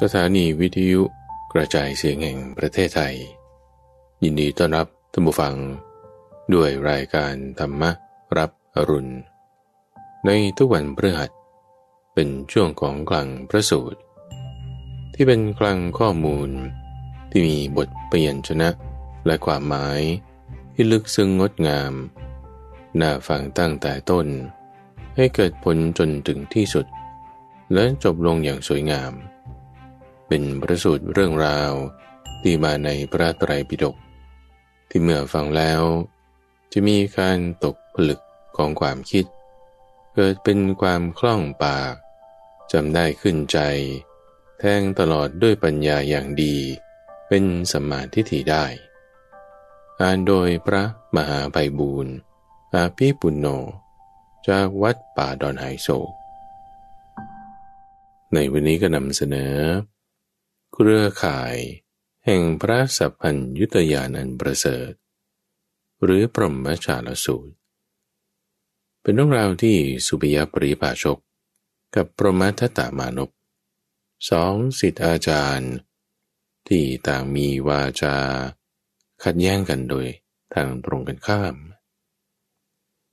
สถานีวิทยุกระจายเสียงแห่งประเทศไทย ยินดีต้อนรับท่านผู้ฟัง ด้วยรายการธรรมรับอรุณ ในทุกวันพฤหัสเป็นช่วงของกลางพระสูตร ที่เป็นกลางข้อมูลที่มีบทเปลี่ยนชนะ และความหมายที่ลึกซึ้งงดงาม น่าฟังตั้งแต่ต้น ให้เกิดผลจนถึงที่สุด และจบลงอย่างสวยงาม เป็นประสูตรเรื่องราวที่มาในพระไตรปิฎกที่เมื่อฟังแล้ว จะมีการตกผลึกของความคิด เกิดเป็นความคล่องปากจำได้ขึ้นใจ แทงตลอดด้วยปัญญาอย่างดี เป็นสมาทิฏฐิได้อ่านโดยพระมหาไพบูรณ์อาภิปุณโญจากวัดป่าดอนไฮโซในวันนี้ก็นำเสนอ เครือข่าย แห่งพระสัพพัญยุตยานันประเสริฐ หรือปรมชาลสูตร เป็นเรื่องราวที่สุปิยปริภาชก กับปรมัทตามานพสองสิทธิอาจารย์ ที่ต่างมีวาจา ขัดแย้งกันโดยทางตรงกันข้าม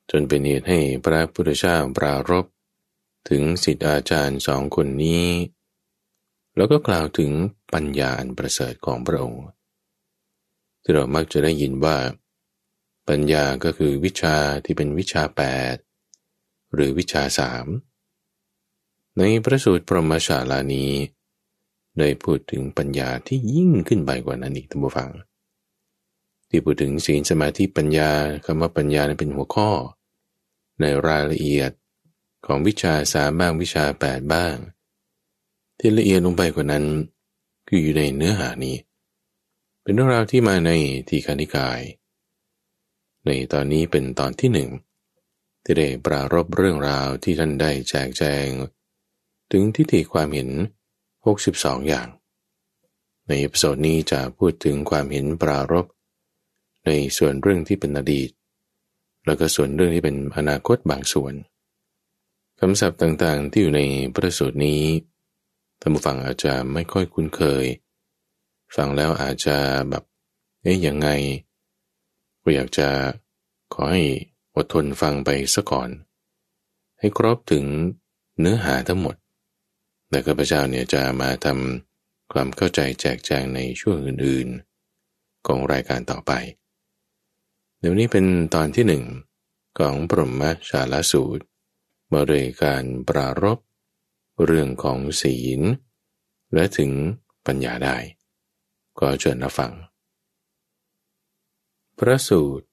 จนเป็นเหตุให้พระพุทธเจ้าปรารบถึงสิทธิอาจารย์สองคนนี้ แล้วก็กล่าวถึงปัญญาอันประเสริฐของพระองค์ ที่เรามักจะได้ยินว่า ปัญญาก็คือวิชาที่เป็นวิชาแปดหรือวิชาสามในพระสูตรปรมชาลานี้ได้พูดถึงปัญญาที่ยิ่งขึ้นไปกว่านั้นอีกท่านผู้ฟัง ที่พูดถึงศีลสมาธิปัญญาคำว่าปัญญานั้นเป็นหัวข้อ ในรายละเอียดของวิชาสามบ้างวิชาแปดบ้าง ที่ละเอียดลงไปกว่านั้น คืออยู่ในเนื้อหานี้ เป็นเรื่องราวที่มาในทีคานิกาย ในตอนนี้เป็นตอนที่หนึ่งที่ได้ปรารภเรื่องราวที่ท่านได้แจกแจง ถึงทิฏฐิความเห็น 62 อย่าง ใน episode นี้จะพูดถึงความเห็นปรารภในส่วนเรื่องที่เป็นอดีต แล้วก็ส่วนเรื่องที่เป็นอนาคตบางส่วนคำศัพท์ต่างๆที่อยู่ในพระสูตรนี้ ท่านผู้ฟังอาจจะไม่ค่อยคุ้นเคย ฟังแล้วอาจจะแบบเอ๊ยยังไง ก็อยากจะขอให้อดทนฟังไปซะก่อน ให้ครบถึงเนื้อหาทั้งหมด แต่ข้าพเจ้าเนี่ยจะมาทำความเข้าใจแจกแจงในช่วงอื่นๆ ของรายการต่อไป เดี๋ยวนี้เป็นตอนที่หนึ่งของปรมชาลสูตรบริการปรารบ เรื่องของศีล และถึงปัญญาได้ ก็เชิญรับฟัง พระสูตร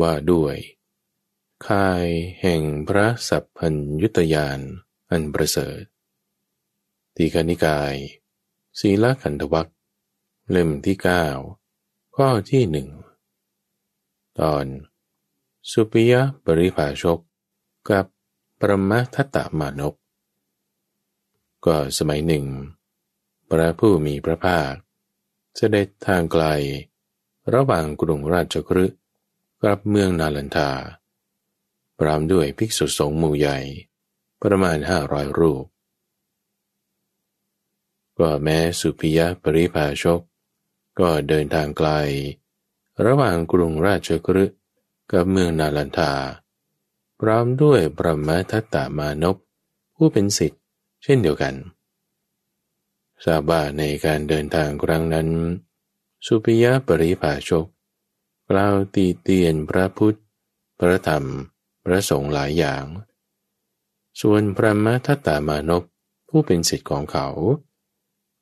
ว่าด้วยคายแห่งพระสัพพัญยุตยานอันประเสริฐทีคณิกาย ศีลขันธวัคเล่มที่เก้าข้อที่หนึ่งตอน สุปิยปริภาชก กับปรมทัตตมานก ก็สมัยหนึ่ง พระผู้มีพระภาค เสด็จทางไกล ระหว่างกรุงราชกฤห์กับเมืองนาลันทาพร้อมด้วยภิกษุสงฆ์หมู่ใหญ่ ประมาณห้าร้อยรูป ก็แม้สุปิยะปริภาชก ก็เดินทางไกล ระหว่างกรุงราชกฤห์กับเมืองนาลันทาพร้อมด้วยปรมาทัตตามานพผู้เป็นสิทธิ เช่นเดียวกันทราบว่าในการเดินทางครั้งนั้น สุปิยะปริภาชกกล่าวตีเตียนพระพุทธ พระธรรม พระสงฆ์หลายอย่าง ส่วนพระมทัตตามานพผู้เป็นสิทธิ์ของเขา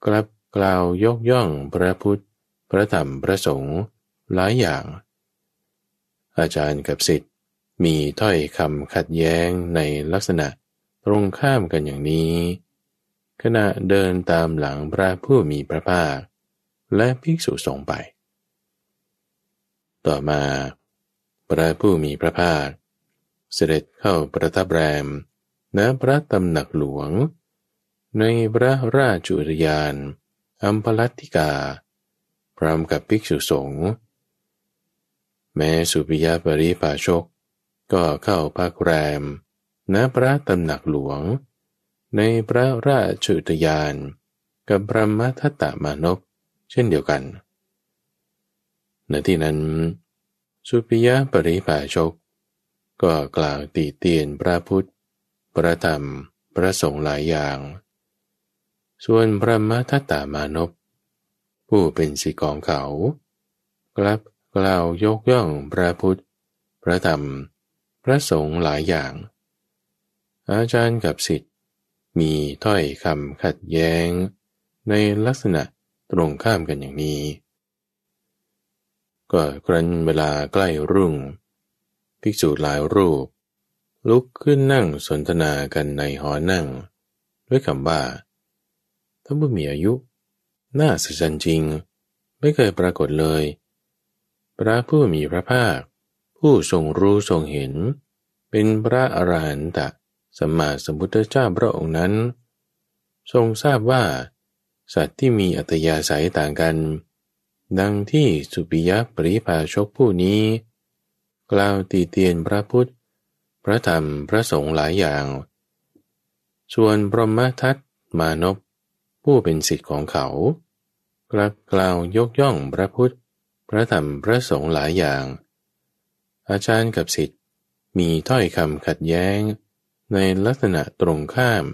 กลับกล่าวยกย่องพระพุทธ พระธรรม พระสงฆ์หลายอย่าง อาจารย์กับสิทธิ์มีถ้อยคำขัดแย้งในลักษณะ ตรงข้ามกันอย่างนี้ ขณะเดินตามหลังพระผู้มีพระภาค และภิกษุสงฆ์ไป ต่อมา พระผู้มีพระภาค เสด็จเข้าประทับแรมณพระตำหนักหลวง ในพระราชุรยานอัมพลัติกา พร้อมกับภิกษุสงฆ์แม้สุปิยปริภาชกก็เข้าพักแรม ณพระตำหนักหลวง ในพระราชุตยาน กับพระมัทตมานพเช่นเดียวกันในที่นั้น สุปิยะปริภาชก ก็กล่าวตีเตียนพระพุทธ พระธรรม พระสงฆ์หลายอย่าง ส่วนพระมัทตามานพผู้เป็นสิกองเขา กลับกล่าวยกย่องพระพุทธ พระธรรม พระสงฆ์หลายอย่าง อาจารย์กับสิทธิ์มีถ้อยคำขัดแย้ง ในลักษณะตรงข้ามกันอย่างนี้ ก็ครั้นเวลาใกล้รุ่ง ภิกษุหลายรูป ลุกขึ้นนั่งสนทนากันในหอนั่ง ด้วยคำว่าท่านผู้มีอายุ น่าสะใจจริง ไม่เคยปรากฏเลย พระผู้มีพระภาค ผู้ทรงรู้ทรงเห็น เป็นพระอรหันต สัมมาสัมพุทธเจ้าพระองค์นั้น ทรงทราบว่า สัตว์ที่มีอัตยาศัยต่างกัน ดังที่สุปิยปริภาชกผู้นี้ กล่าวตีเตียนพระพุทธ พระธรรมพระสงฆ์หลายอย่าง ส่วนพรหมทัตมานพผู้เป็นสิทธิ์ของเขากลับกล่าวยกย่องพระพุทธ พระธรรมพระสงฆ์หลายอย่าง อาจารย์กับสิทธิ์มีถ้อยคำขัดแย้ง ในลักษณะตรงข้าม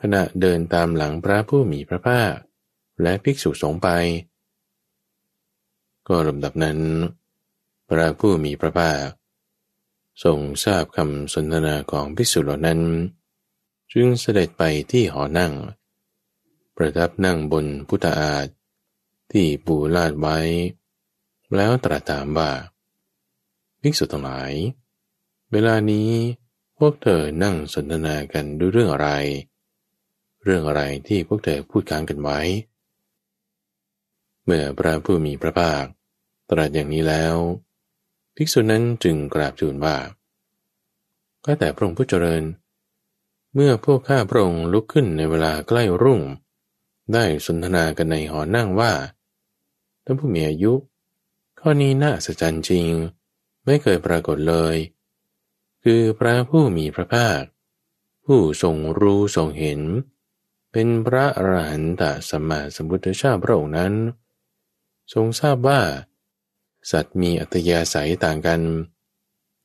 ขณะเดินตามหลังพระผู้มีพระภาค และภิกษุสงฆ์ไป ก็ลำดับนั้น พระผู้มีพระภาคทรงทราบคำสนทนาของภิกษุเหล่านั้น จึงเสด็จไปที่หอนั่ง ประทับนั่งบนพุทธอาฏที่ปูลาดไว้ แล้วตรัสถามว่าภิกษุทั้งหลาย เวลานี้ พวกเธอนั่งสนทนากันด้วยเรื่องอะไร เรื่องอะไรที่พวกเธอพูดค้างกันไว้ เมื่อพระผู้มีพระภาคตรัสอย่างนี้แล้ว ภิกษุนั้นจึงกราบทูลว่าก็แต่พระองค์ผู้เจริญ เมื่อพวกข้าพระองค์ลุกขึ้นในเวลาใกล้รุ่ง ได้สนทนากันในหอนั่งว่าท่านผู้มีอายุ ข้อนี้น่าสัจจจริง ไม่เคยปรากฏเลย คือพระผู้มีพระภาค ผู้ทรงรู้ทรงเห็น เป็นพระอรหันตสัมมาสัมพุทธเจ้าพระองค์นั้น ทรงทราบว่า สัตว์มีอัตยาศัยต่างกัน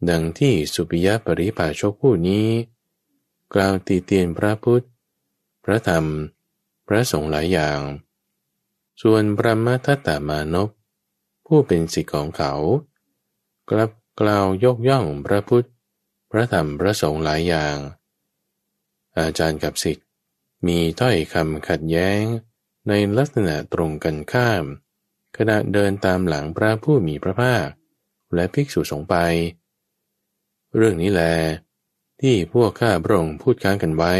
ดังที่สุปิยปริภาชกผู้นี้ กล่าวตีเตียนพระพุทธ พระธรรม พระสงฆ์หลายอย่าง ส่วนพระมัทตามานพผู้เป็นสิทธิของเขา กลับกล่าวยกย่องพระพุทธ ระธรรมพระสงฆ์หลายอย่าง อาจารย์กับศิษย์มีถ้อยคำขัดแย้ง ในลักษณะตรงกันข้าม ขณะเดินตามหลังพระผู้มีพระภาค และภิกษุสงฆ์ไป เรื่องนี้แล ที่พวกข้าพระองค์พูดค้างกันไว้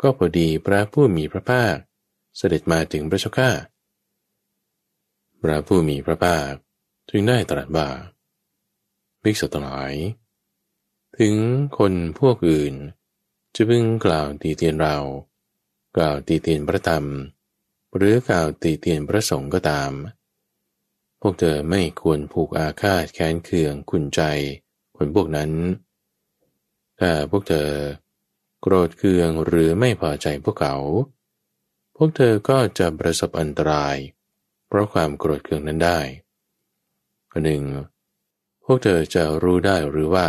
ก็พอดีพระผู้มีพระภาค เสด็จมาถึงพระเจ้าข้าพระผู้มีพระภาคจึงได้ตรัสว่าภิกษุทั้งหลาย ถึงคนพวกอื่น จะพึงกล่าวตีเตียนเรา กล่าวตีเตียนพระธรรม หรือกล่าวตีเตียนพระสงฆ์ก็ตาม พวกเธอไม่ควรผูกอาฆาตแค้นเคืองขุนใจคนพวกนั้นถ้าพวกเธอ โกรธเคืองหรือไม่พอใจพวกเขา พวกเธอก็จะประสบอันตราย เพราะความโกรธเคืองนั้นได้หนึ่งพวกเธอจะรู้ได้หรือว่า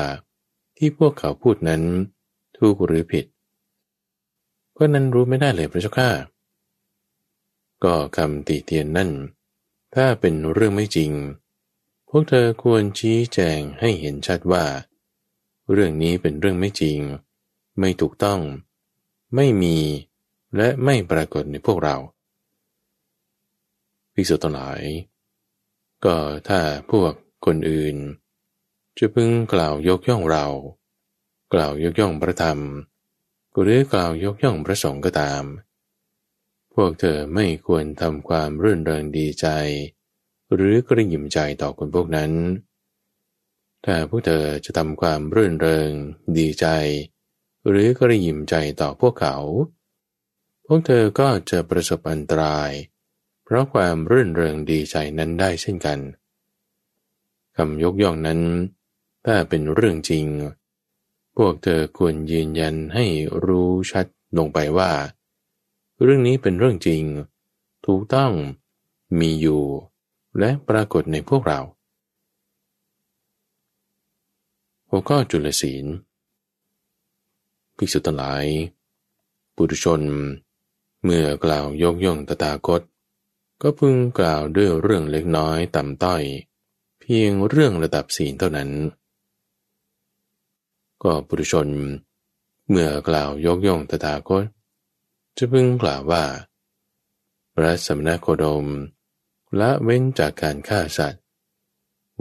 ที่พวกเขาพูดนั้น ถูกหรือผิด ก็นั้นรู้ไม่ได้เลยพระเจ้าข้าก็คำติเตียนนั่น ถ้าเป็นเรื่องไม่จริง พวกเธอควรชี้แจงให้เห็นชัดว่า เรื่องนี้เป็นเรื่องไม่จริง ไม่ถูกต้อง ไม่มีและไม่ปรากฏในพวกเราภิกษุทั้งหลาย ก็ถ้าพวกคนอื่น จะพึงกล่าวยกย่องเรา กล่าวยกย่องพระธรรมหรือกล่าวยกย่องพระสงฆ์ก็ตาม พวกเธอไม่ควรทำความรื่นเริงดีใจ หรือกระยิมใจต่อคนพวกนั้น ถ้าพวกเธอจะทำความรื่นเริงดีใจ หรือกระยิมใจต่อพวกเขา พวกเธอก็จะประสบอันตราย เพราะความรื่นเริงดีใจนั้นได้เช่นกันคำยกย่องนั้น ถ้าเป็นเรื่องจริง พวกเธอควรยืนยันให้รู้ชัดลงไปว่า เรื่องนี้เป็นเรื่องจริง ถูกต้องมีอยู่ และปรากฏในพวกเราหัวข้อจุลศีลภิกษุทั้งหลาย ปุถุชน เมื่อกล่าวยกย่องตถาคต ก็พึงกล่าวด้วยเรื่องเล็กน้อยต่ำต้อย เพียงเรื่องระดับศีลเท่านั้น ก็ปุถุชน เมื่อกล่าวยกย่องตถาคต จะพึงกล่าวว่า พระสมณโคดมละเว้นจากการฆ่าสัตว์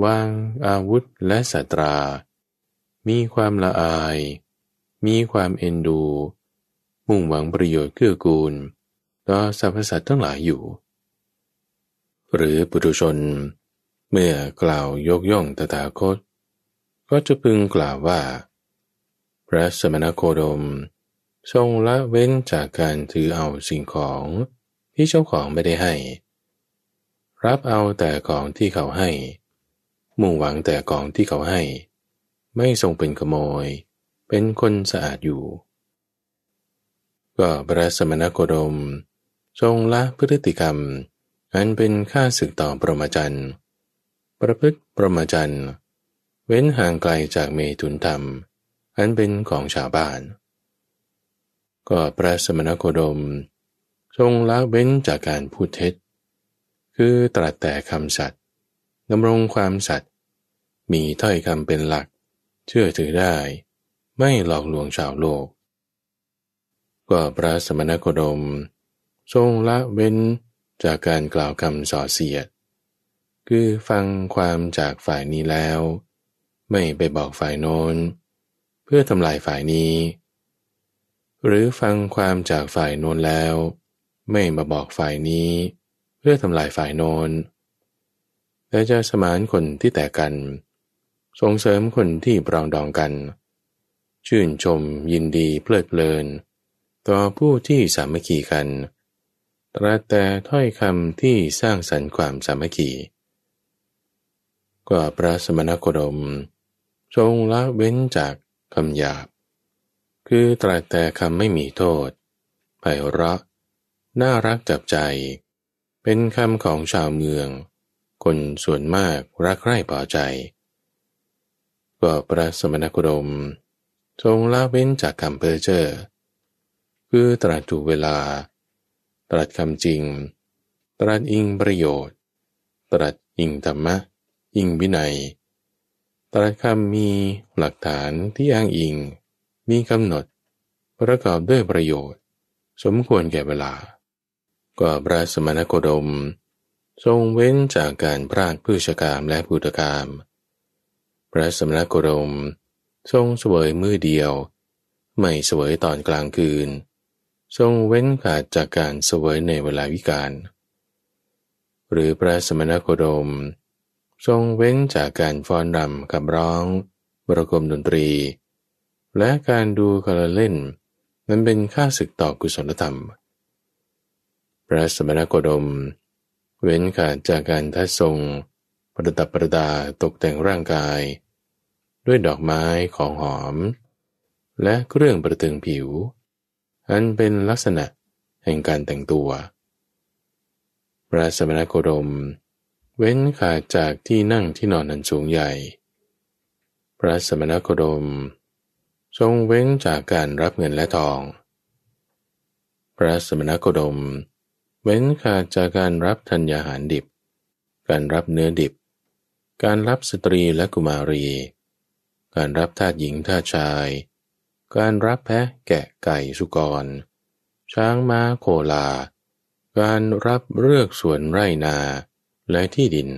วางอาวุธและสัตรา มีความละอาย มีความเอ็นดู มุ่งหวังประโยชน์เกื้อกูลต่อสรรพสัตว์ทั้งหลายอยู่ หรือปุถุชน เมื่อกล่าวยกย่องตถาคต ก็จะพึงกล่าวว่า พระสมณโคดม ทรงละเว้นจากการถือเอาสิ่งของที่เจ้าของไม่ได้ให้ รับเอาแต่ของที่เขาให้ มุ่งหวังแต่ของที่เขาให้ ไม่ทรงเป็นขโมย เป็นคนสะอาดอยู่ ก็พระสมณโคดม ทรงละพฤติกรรม อันเป็นค่าศึกต่อปรมาจันประพฤติปรมาจันเว้นห่างไกลจากเมตุนธรรม อันเป็นของชาวบ้าน ก็พระสมณโคดม ทรงละเว้นจากการพูดเท็จ คือตรัสแต่คำสัตย์ดำรงความสัตย์มีถ้อยคำเป็นหลัก เชื่อถือได้ ไม่หลอกลวงชาวโลก ก็พระสมณโคดม ทรงละเว้นจากการกล่าวคำส่อเสียด คือฟังความจากฝ่ายนี้แล้ว ไม่ไปบอกฝ่ายโน้น พื่อทำลายฝ่ายนี้ หรือฟังความจากฝ่ายโน้นแล้ว ไม่มาบอกฝ่ายนี้ เพื่อทำลายฝ่ายโน้นและจะสมานคนที่แตกกัน ส่งเสริมคนที่ปรองดองกัน ชื่นชมยินดีเพลิดเพลิน ต่อผู้ที่สามัคคีกัน ตรัสแต่ถ้อยคำที่สร้างสรรค์ความสามัคคีก็พระสมณโคดม ทรงละเว้นจาก คำหยาบ คือตรัสแต่คำไม่มีโทษไพเราะ น่ารักจับใจ เป็นคำของชาวเมือง คนส่วนมากรักใคร่พอใจ ก็พระสมณโคดม ทรงละเว้นจากคำเพ้อเจ้อคือตรัสถูกเวลา ตรัสคำจริง ตรัสอิงประโยชน์ ตรัสอิงธรรมะ อิงวินัย ตรัสคำมีหลักฐานที่อ้างอิง มีกำหนด ประกอบด้วยประโยชน์ สมควรแก่เวลา ก็พระสมณโคดม ทรงเว้นจากการพรากพืชกามและพุทธกามพระสมณโคดม ทรงสวยมือเดียว ไม่สวยตอนกลางคืน ทรงเว้นขาดจากการสวยในเวลาวิกาลหรือพระสมณโคดม ทรงเว้นจากการฟ้อนรำกับร้องบรกมดนตรี และการดูกรเล่น นั้นเป็นค่าศึกต่อกุศลธรรม พระสมณโคดม เว้นขาดจากการทัดทรง ประดับประดาตกแต่งร่างกาย ด้วยดอกไม้ของหอม และเครื่องประตึงผิว อันเป็นลักษณะแห่งการแต่งตัว พระสมณโคดมเเว้นขาดจากที่นั่งที่นอนนันสูงใหญ่ พระสมณโคดม ทรงเว้นจากการรับเงินและทอง พระสมณโคดม เว้นขาดจากการรับธัญญาหารดิบ การรับเนื้อดิบ การรับสตรีและกุมารี การรับทาสหญิงทาสชาย การรับแพะแกะไก่สุกร ช้างม้าโคลา การรับเลือกสวนไร่นา และที่ดิน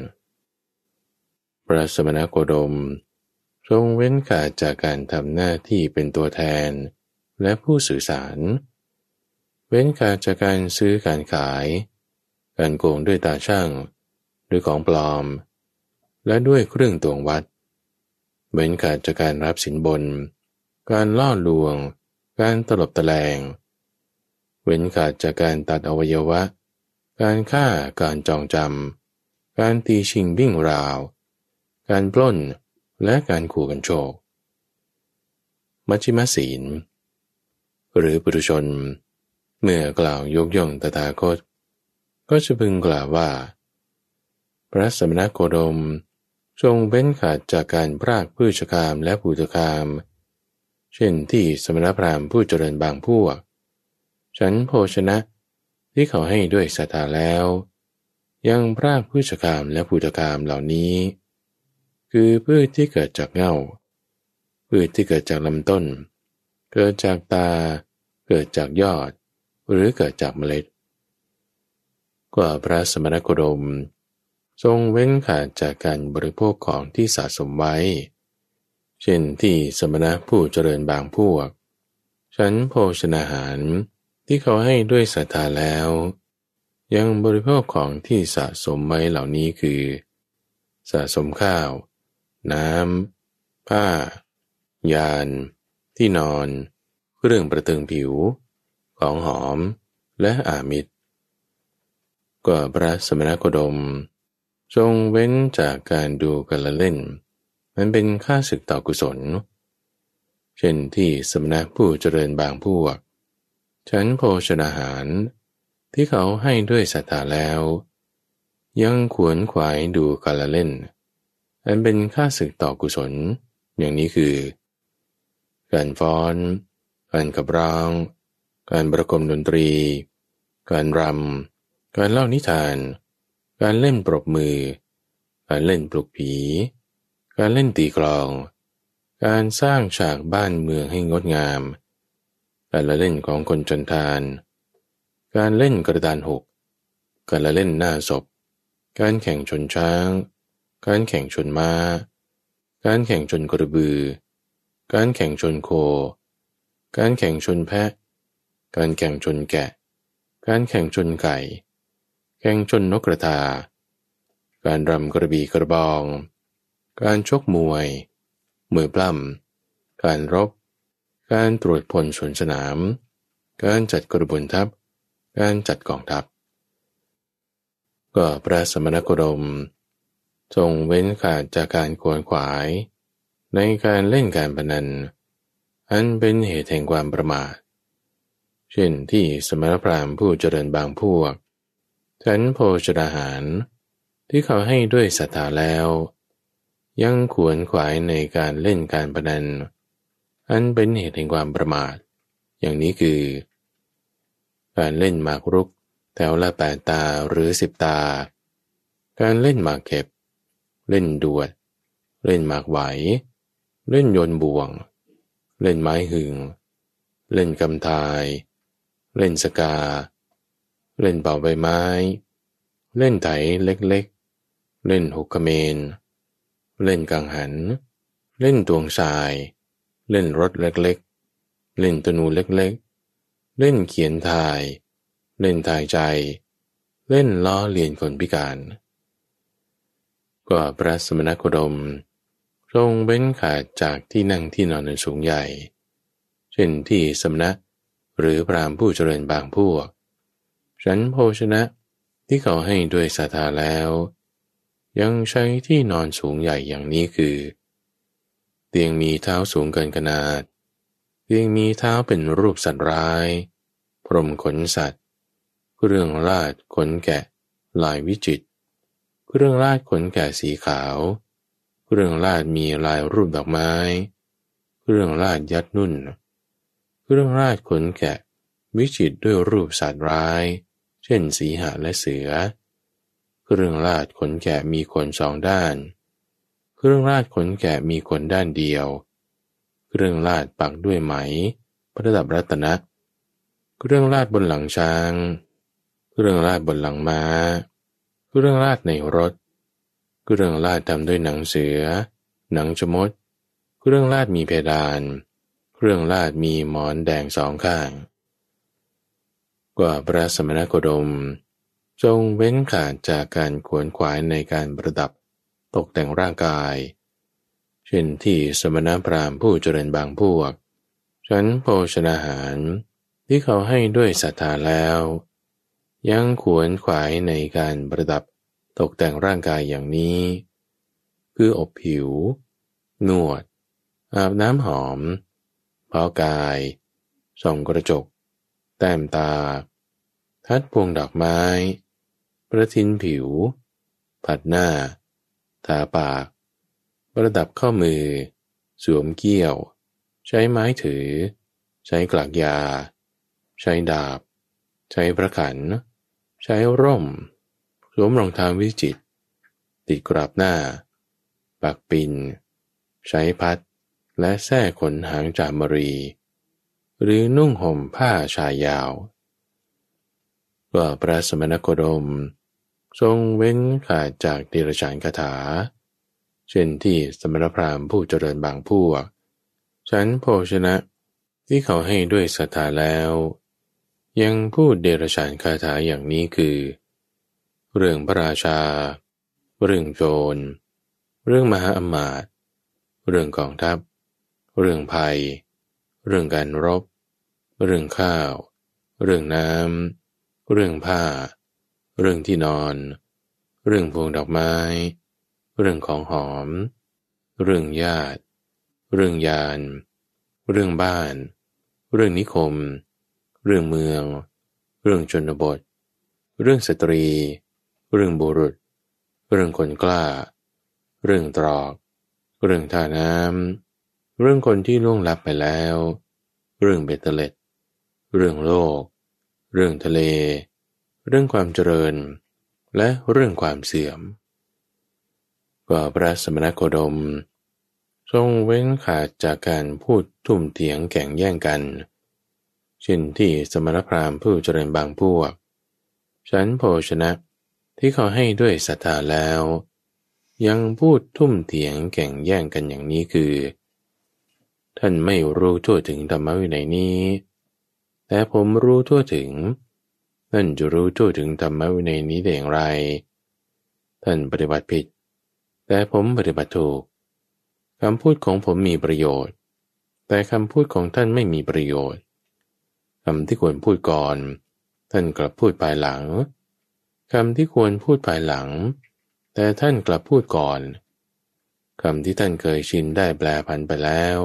พระสมณโคดม ทรงเว้นขาดจากการทำหน้าที่เป็นตัวแทน และผู้สื่อสาร เว้นขาดจากการซื้อการขาย การโกงด้วยตาช่าง ด้วยของปลอม และด้วยเครื่องตวงวัด เว้นขาดจากการรับสินบน การล่อลวง การตลบตะแลงเว้นขาดจากการตัดอวัยวะ การฆ่า การจองจำ การตีชิงวิ่งราว การปล้นและการขู่กันโชค มัชฌิมศีล หรือปุถุชน เมื่อกล่าวยกย่องตถาคต ก็จะพึงกล่าวว่า พระสมณโคดม ทรงเว้นขาดจากการพรากพืชคามและผูตคาม เช่นที่สมณพราหมณ์ผู้เจริญบางพวก ฉันโภชนะที่เขาให้ด้วยศรัทธาแล้ว ยังพรากพืชคามและผูตคามเหล่านี้ คือพืชที่เกิดจากเงาพืชที่เกิดจากลำต้น เกิดจากตา เกิดจากยอด หรือเกิดจากเมล็ด กว่าพระสมณโคดม ทรงเว้นขาดจากการบริโภคของที่สะสมไว้ เช่นที่สมณะผู้เจริญบางพวก ฉันโภชนาหารที่เขาให้ด้วยศรัทธาแล้ว ยังบริโภคของที่สะสมไว้เหล่านี้คือ สะสมข้าว น้ำ ผ้า ยาน ที่นอน เครื่องประตึงผิว ของหอมและอามิตรก็พระสมณโคดม ทรงเว้นจากการดูกันละเล่น มันเป็นค่าศึกต่อกุศล เช่นที่สมณะผู้เจริญบางพวก ฉันโภชนาหาร ที่เขาให้ด้วยศรัทธาแล้ว ยังขวนขวายดูกันละเล่น อันเป็นค่าศึกต่อกุศล อย่างนี้คือ การฟ้อน การขับร้อง การประกมดนตรี การรำ การเล่านิทาน การเล่นปรบมือ การเล่นปลุกผี การเล่นตีกลอง การสร้างฉากบ้านเมืองให้งดงาม การละเล่นของคนจนทาน การเล่นกระดานหก การละเล่นหน้าศพ การแข่งชนช้าง การแข่งชนมา้า การแข่งชนกระบือ การแข่งชนโค การแข่งชนแพะ การแข่งชนแกะ การแข่งชนไก่ แข่งชนนกกระทา การรำกระบี่กระบอง การชกมวยมวยปล้ำ การรบ การตรวจพลสวนสนาม การจัดกระบวนทัพ การจัดกองทัพ ก็พระสมณโคดม ทรงเว้นขาดจากการขวนขวาย ในการเล่นการพนัน อันเป็นเหตุแห่งความประมาท เช่นที่สมณพราหมณ์ผู้เจริญบางพวกฉันโภชนาหาร ที่เขาให้ด้วยศรัทธาแล้ว ยังขวนขวายในการเล่นการพนัน อันเป็นเหตุแห่งความประมาท อย่างนี้คือ การเล่นหมากรุก แถวละแปดตาหรือสิบตา การเล่นหมากเก็บ เล่นดวด เล่นหมากไหว เล่นโยนบ่วง เล่นไม้หึง เล่นกำทาย เล่นสกา เล่นเป่าใบไม้ เล่นไถเล็กๆ เล่นหุกเมน เล่นกังหัน เล่นตวงทราย เล่นรถเล็กๆ เล่นตนูเล็กๆ เล่นเขียนทาย เล่นทายใจ เล่นล้อเลียนคนพิการ ก็พระสมณโคดม ทรงเบ้นขาดจากที่นั่งที่นอนในสูงใหญ่ เช่นที่สมณะหรือพรามผู้เจริญบางพวก ฉันโภชนะที่เขาให้ด้วยศรัทธาแล้ว ยังใช้ที่นอนสูงใหญ่อย่างนี้คือ เตียงมีเท้าสูงเกินขนาด เตียงมีเท้าเป็นรูปสัตว์ร้าย พรมขนสัตว์ เครื่องลาดขนแกะ ลายวิจิต เครื่องลาดขนแกะสีขาว เครื่องลาดมีลายรูปดอกไม้ เครื่องลาดยัดนุ่น เครื่องลาดขนแกะ วิจิตด้วยรูปสัตว์ร้าย เช่นสีหาและเสือ เครื่องราดขนแกะมีขนสองด้าน เครื่องราดขนแกะมีขนด้านเดียว เครื่องราดปักด้วยไหม ประดับรัตนะ เครื่องราดบนหลังช้าง เครื่องราดบนหลังม้า เครื่องราดในรถ เครื่องราดทำด้วยหนังเสือ หนังชมด เครื่องราดมีเพดาน เครื่องราดมีหมอนแดงสองข้าง กว่าพระสมณโคดม จงเว้นขาดจากการขวนขวายในการประดับตกแต่งร่างกาย ช่นที่สมณพราหมณ์ผู้เจริญบางพวก ฉันโภชนาหารที่เขาให้ด้วยศรัทธาแล้ว ยังขวนขวายในการประดับตกแต่งร่างกายอย่างนี้ คืออบผิว นวด อาบน้ำหอมเพากาย ส่องกระจก แต้มตา ทัดพวงดอกไม้ ประทินผิว ผัดหน้า ทาปาก ประดับข้อมือ สวมเกี้ยว ใช้ไม้ถือ ใช้กลากยา ใช้ดาบ ใช้ประขัน ใช้ร่ม สวมรองเท้าวิจิต ติดกราบหน้าปักปิน ใช้พัดและแส้ขนหางจามรี หรือนุ่งห่มผ้าชายยาวว่าพระสมณโคดม ทรงเว้นขาดจากเดรัจฉานคาถา เช่นที่สมณพราหมณ์ผู้เจริญบางพวกฉันโภชนะที่เขาให้ด้วยศรัทธาแล้ว ยังพูดเดรัจฉานคาถาอย่างนี้คือ เรื่องพระราชา เรื่องโจร เรื่องมหาอมาตย์เรื่องกองทัพ เรื่องภัย เรื่องการรบ เรื่องข้าว เรื่องน้ำเรื่องผ้า เรื่องที่นอน เรื่องพวงดอกไม้ เรื่องของหอม เรื่องญาติ เรื่องยาน เรื่องบ้าน เรื่องนิคม เรื่องเมือง เรื่องชนบท เรื่องสตรี เรื่องบุรุษ เรื่องคนกล้า เรื่องตรอก เรื่องท่าน้ำ เรื่องคนที่ล่วงลับไปแล้ว เรื่องเบตเตเล็ด เรื่องโลก เรื่องทะเล เรื่องความเจริญ และเรื่องความเสื่อม ก็พระสมณโคดม ทรงเว้นขาดจากการพูดทุ่มเถียงแข่งแย่งกัน เช่นที่สมณพราหมณ์ผู้เจริญบางพวก ฉันโภชนะที่เขาให้ด้วยศรัทธาแล้ว ยังพูดทุ่มเถียงแข่งแย่งกันอย่างนี้คือ ท่านไม่รู้ทั่วถึงธรรมวินัยนี้ แต่ผมรู้ทั่วถึงท่านจะรู้ทั่วถึงธรรมวินัยนี้ได้อย่างไร ท่านปฏิบัติผิด แต่ผมปฏิบัติถูกคำพูดของผมมีประโยชน์ แต่คำพูดของท่านไม่มีประโยชน์คำที่ควรพูดก่อน ท่านกลับพูดภายหลังคำที่ควรพูดภายหลัง แต่ท่านกลับพูดก่อนคำที่ท่านเคยชินได้แปลพันไปแล้ว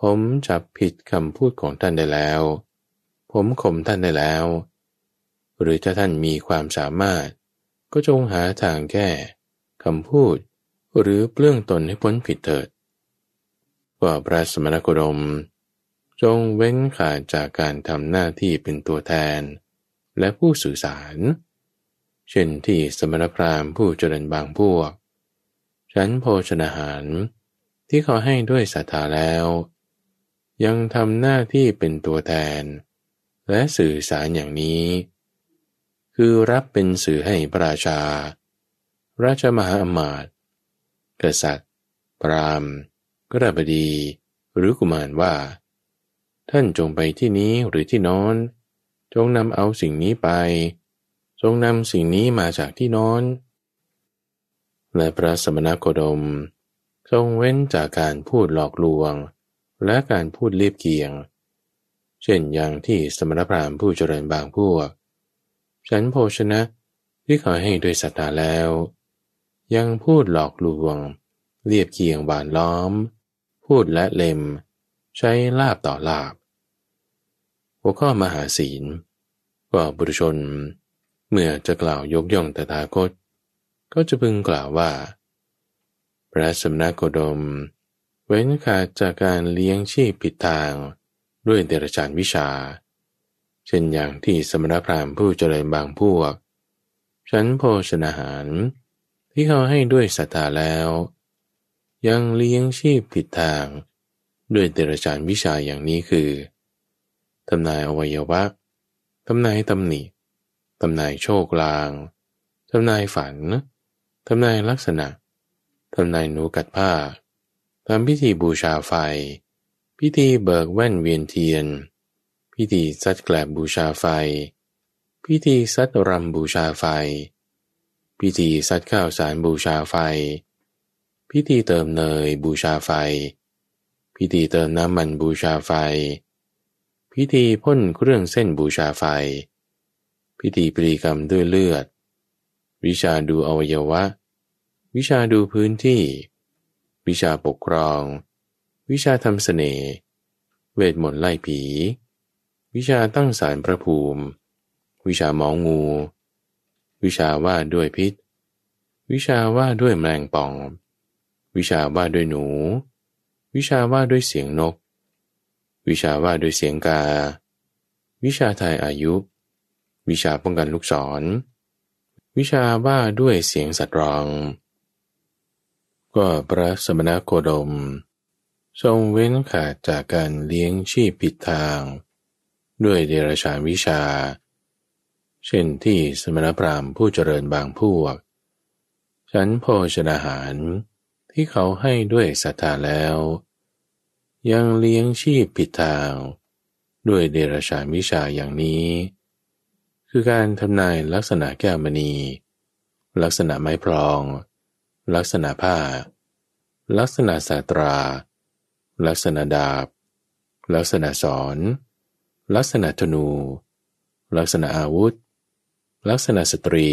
ผมจับผิดคำพูดของท่านได้แล้ว ผมข่มท่านได้แล้ว หรือถ้าท่านมีความสามารถ ก็จงหาทางแก้คำพูด หรือเปลื้องตนให้พ้นผิดเถิดว่าพระสมณโคดม จงเว้นขาดจากการทำหน้าที่เป็นตัวแทน และผู้สื่อสาร เช่นที่สมณพราหมณ์ผู้เจริญบางพวก ฉันโภชนาหาร ที่เขาให้ด้วยศรัทธาแล้ว ยังทำหน้าที่เป็นตัวแทน และสื่อสารอย่างนี้ คือรับเป็นสื่อให้พระราชา ราชมหาอมาตย์ กษัตริย์พรามกระบดี หรือกุมารว่า ท่านจงไปที่นี้หรือที่นอน จงนำเอาสิ่งนี้ไปทรงนำสิ่งนี้มาจากที่นอน และพระสมณโคดม ทรงเว้นจากการพูดหลอกลวง และการพูดเลียบเกียง เช่นอย่างที่สมณพราหมณ์ผู้เจริญบางพวก ฉันโภชนะที่เขาให้โดยศรัทธาแล้ว ยังพูดหลอกลวง เรียบเคียงบานล้อม พูดและเล็ม ใช้ลาบต่อลาบ หัวข้อมหาศีล ก็บุรุชน เมื่อจะกล่าวยกย่องตถาคต ก็จะพึงกล่าวว่า พระสมณโคดม เว้นขาดจากการเลี้ยงชีพผิดทางด้วยเดรัจฉานวิชา เช่นอย่างที่สมณพราหมณ์ผู้เจริญบางพวก ฉันโภชนาหาร ที่เขาให้ด้วยศรัทธาแล้ว ยังเลี้ยงชีพผิดทาง ด้วยเดรัจฉานวิชาอย่างนี้คือทำนายอวัยวะทำนายตำหนิทำนายโชคลางทำนายฝันทำนายลักษณะทำนายหนูกัดผ้าทำพิธีบูชาไฟ พิธีเบิกแว่นเวียนเทียน พิธีซัดแกลบบูชาไฟ พิธีซัดรำบูชาไฟ พิธีซัดข้าวสารบูชาไฟ พิธีเติมเนยบูชาไฟ พิธีเติมน้ำมันบูชาไฟ พิธีพ่นเครื่องเส้นบูชาไฟ พิธีปรีกรรมด้วยเลือด วิชาดูอวัยวะ วิชาดูพื้นที่ วิชาปกครอง วิชาทำเสน่ห์เวทมนต์ไล่ผี วิชาตั้งสารพระภูมิ วิชามองงู วิชาว่าด้วยพิษ วิชาว่าด้วยแมลงป่อง วิชาว่าด้วยหนู วิชาว่าด้วยเสียงนก วิชาว่าด้วยเสียงกา วิชาทายอายุ วิชาป้องกันลูกศร วิชาว่าด้วยเสียงสัตว์ร้อง ก็พระสมณโคดม ทรงเว้นขาดจากการเลี้ยงชีพผิดทาง ด้วยเดรัจฉานวิชา เช่นที่สมณพราหมณ์ผู้เจริญบางพวก ฉันโภชนาหารที่เขาให้ด้วยศรัทธาแล้ว ยังเลี้ยงชีพผิดทาง ด้วยเดรัจฉานวิชาอย่างนี้ คือการทำนายลักษณะแก้วมณี ลักษณะไม้พรอง ลักษณะผ้า ลักษณะสาตรา ลักษณะดาบ ลักษณะสอน ลักษณะธนู ลักษณะอาวุธ ลักษณะสตรี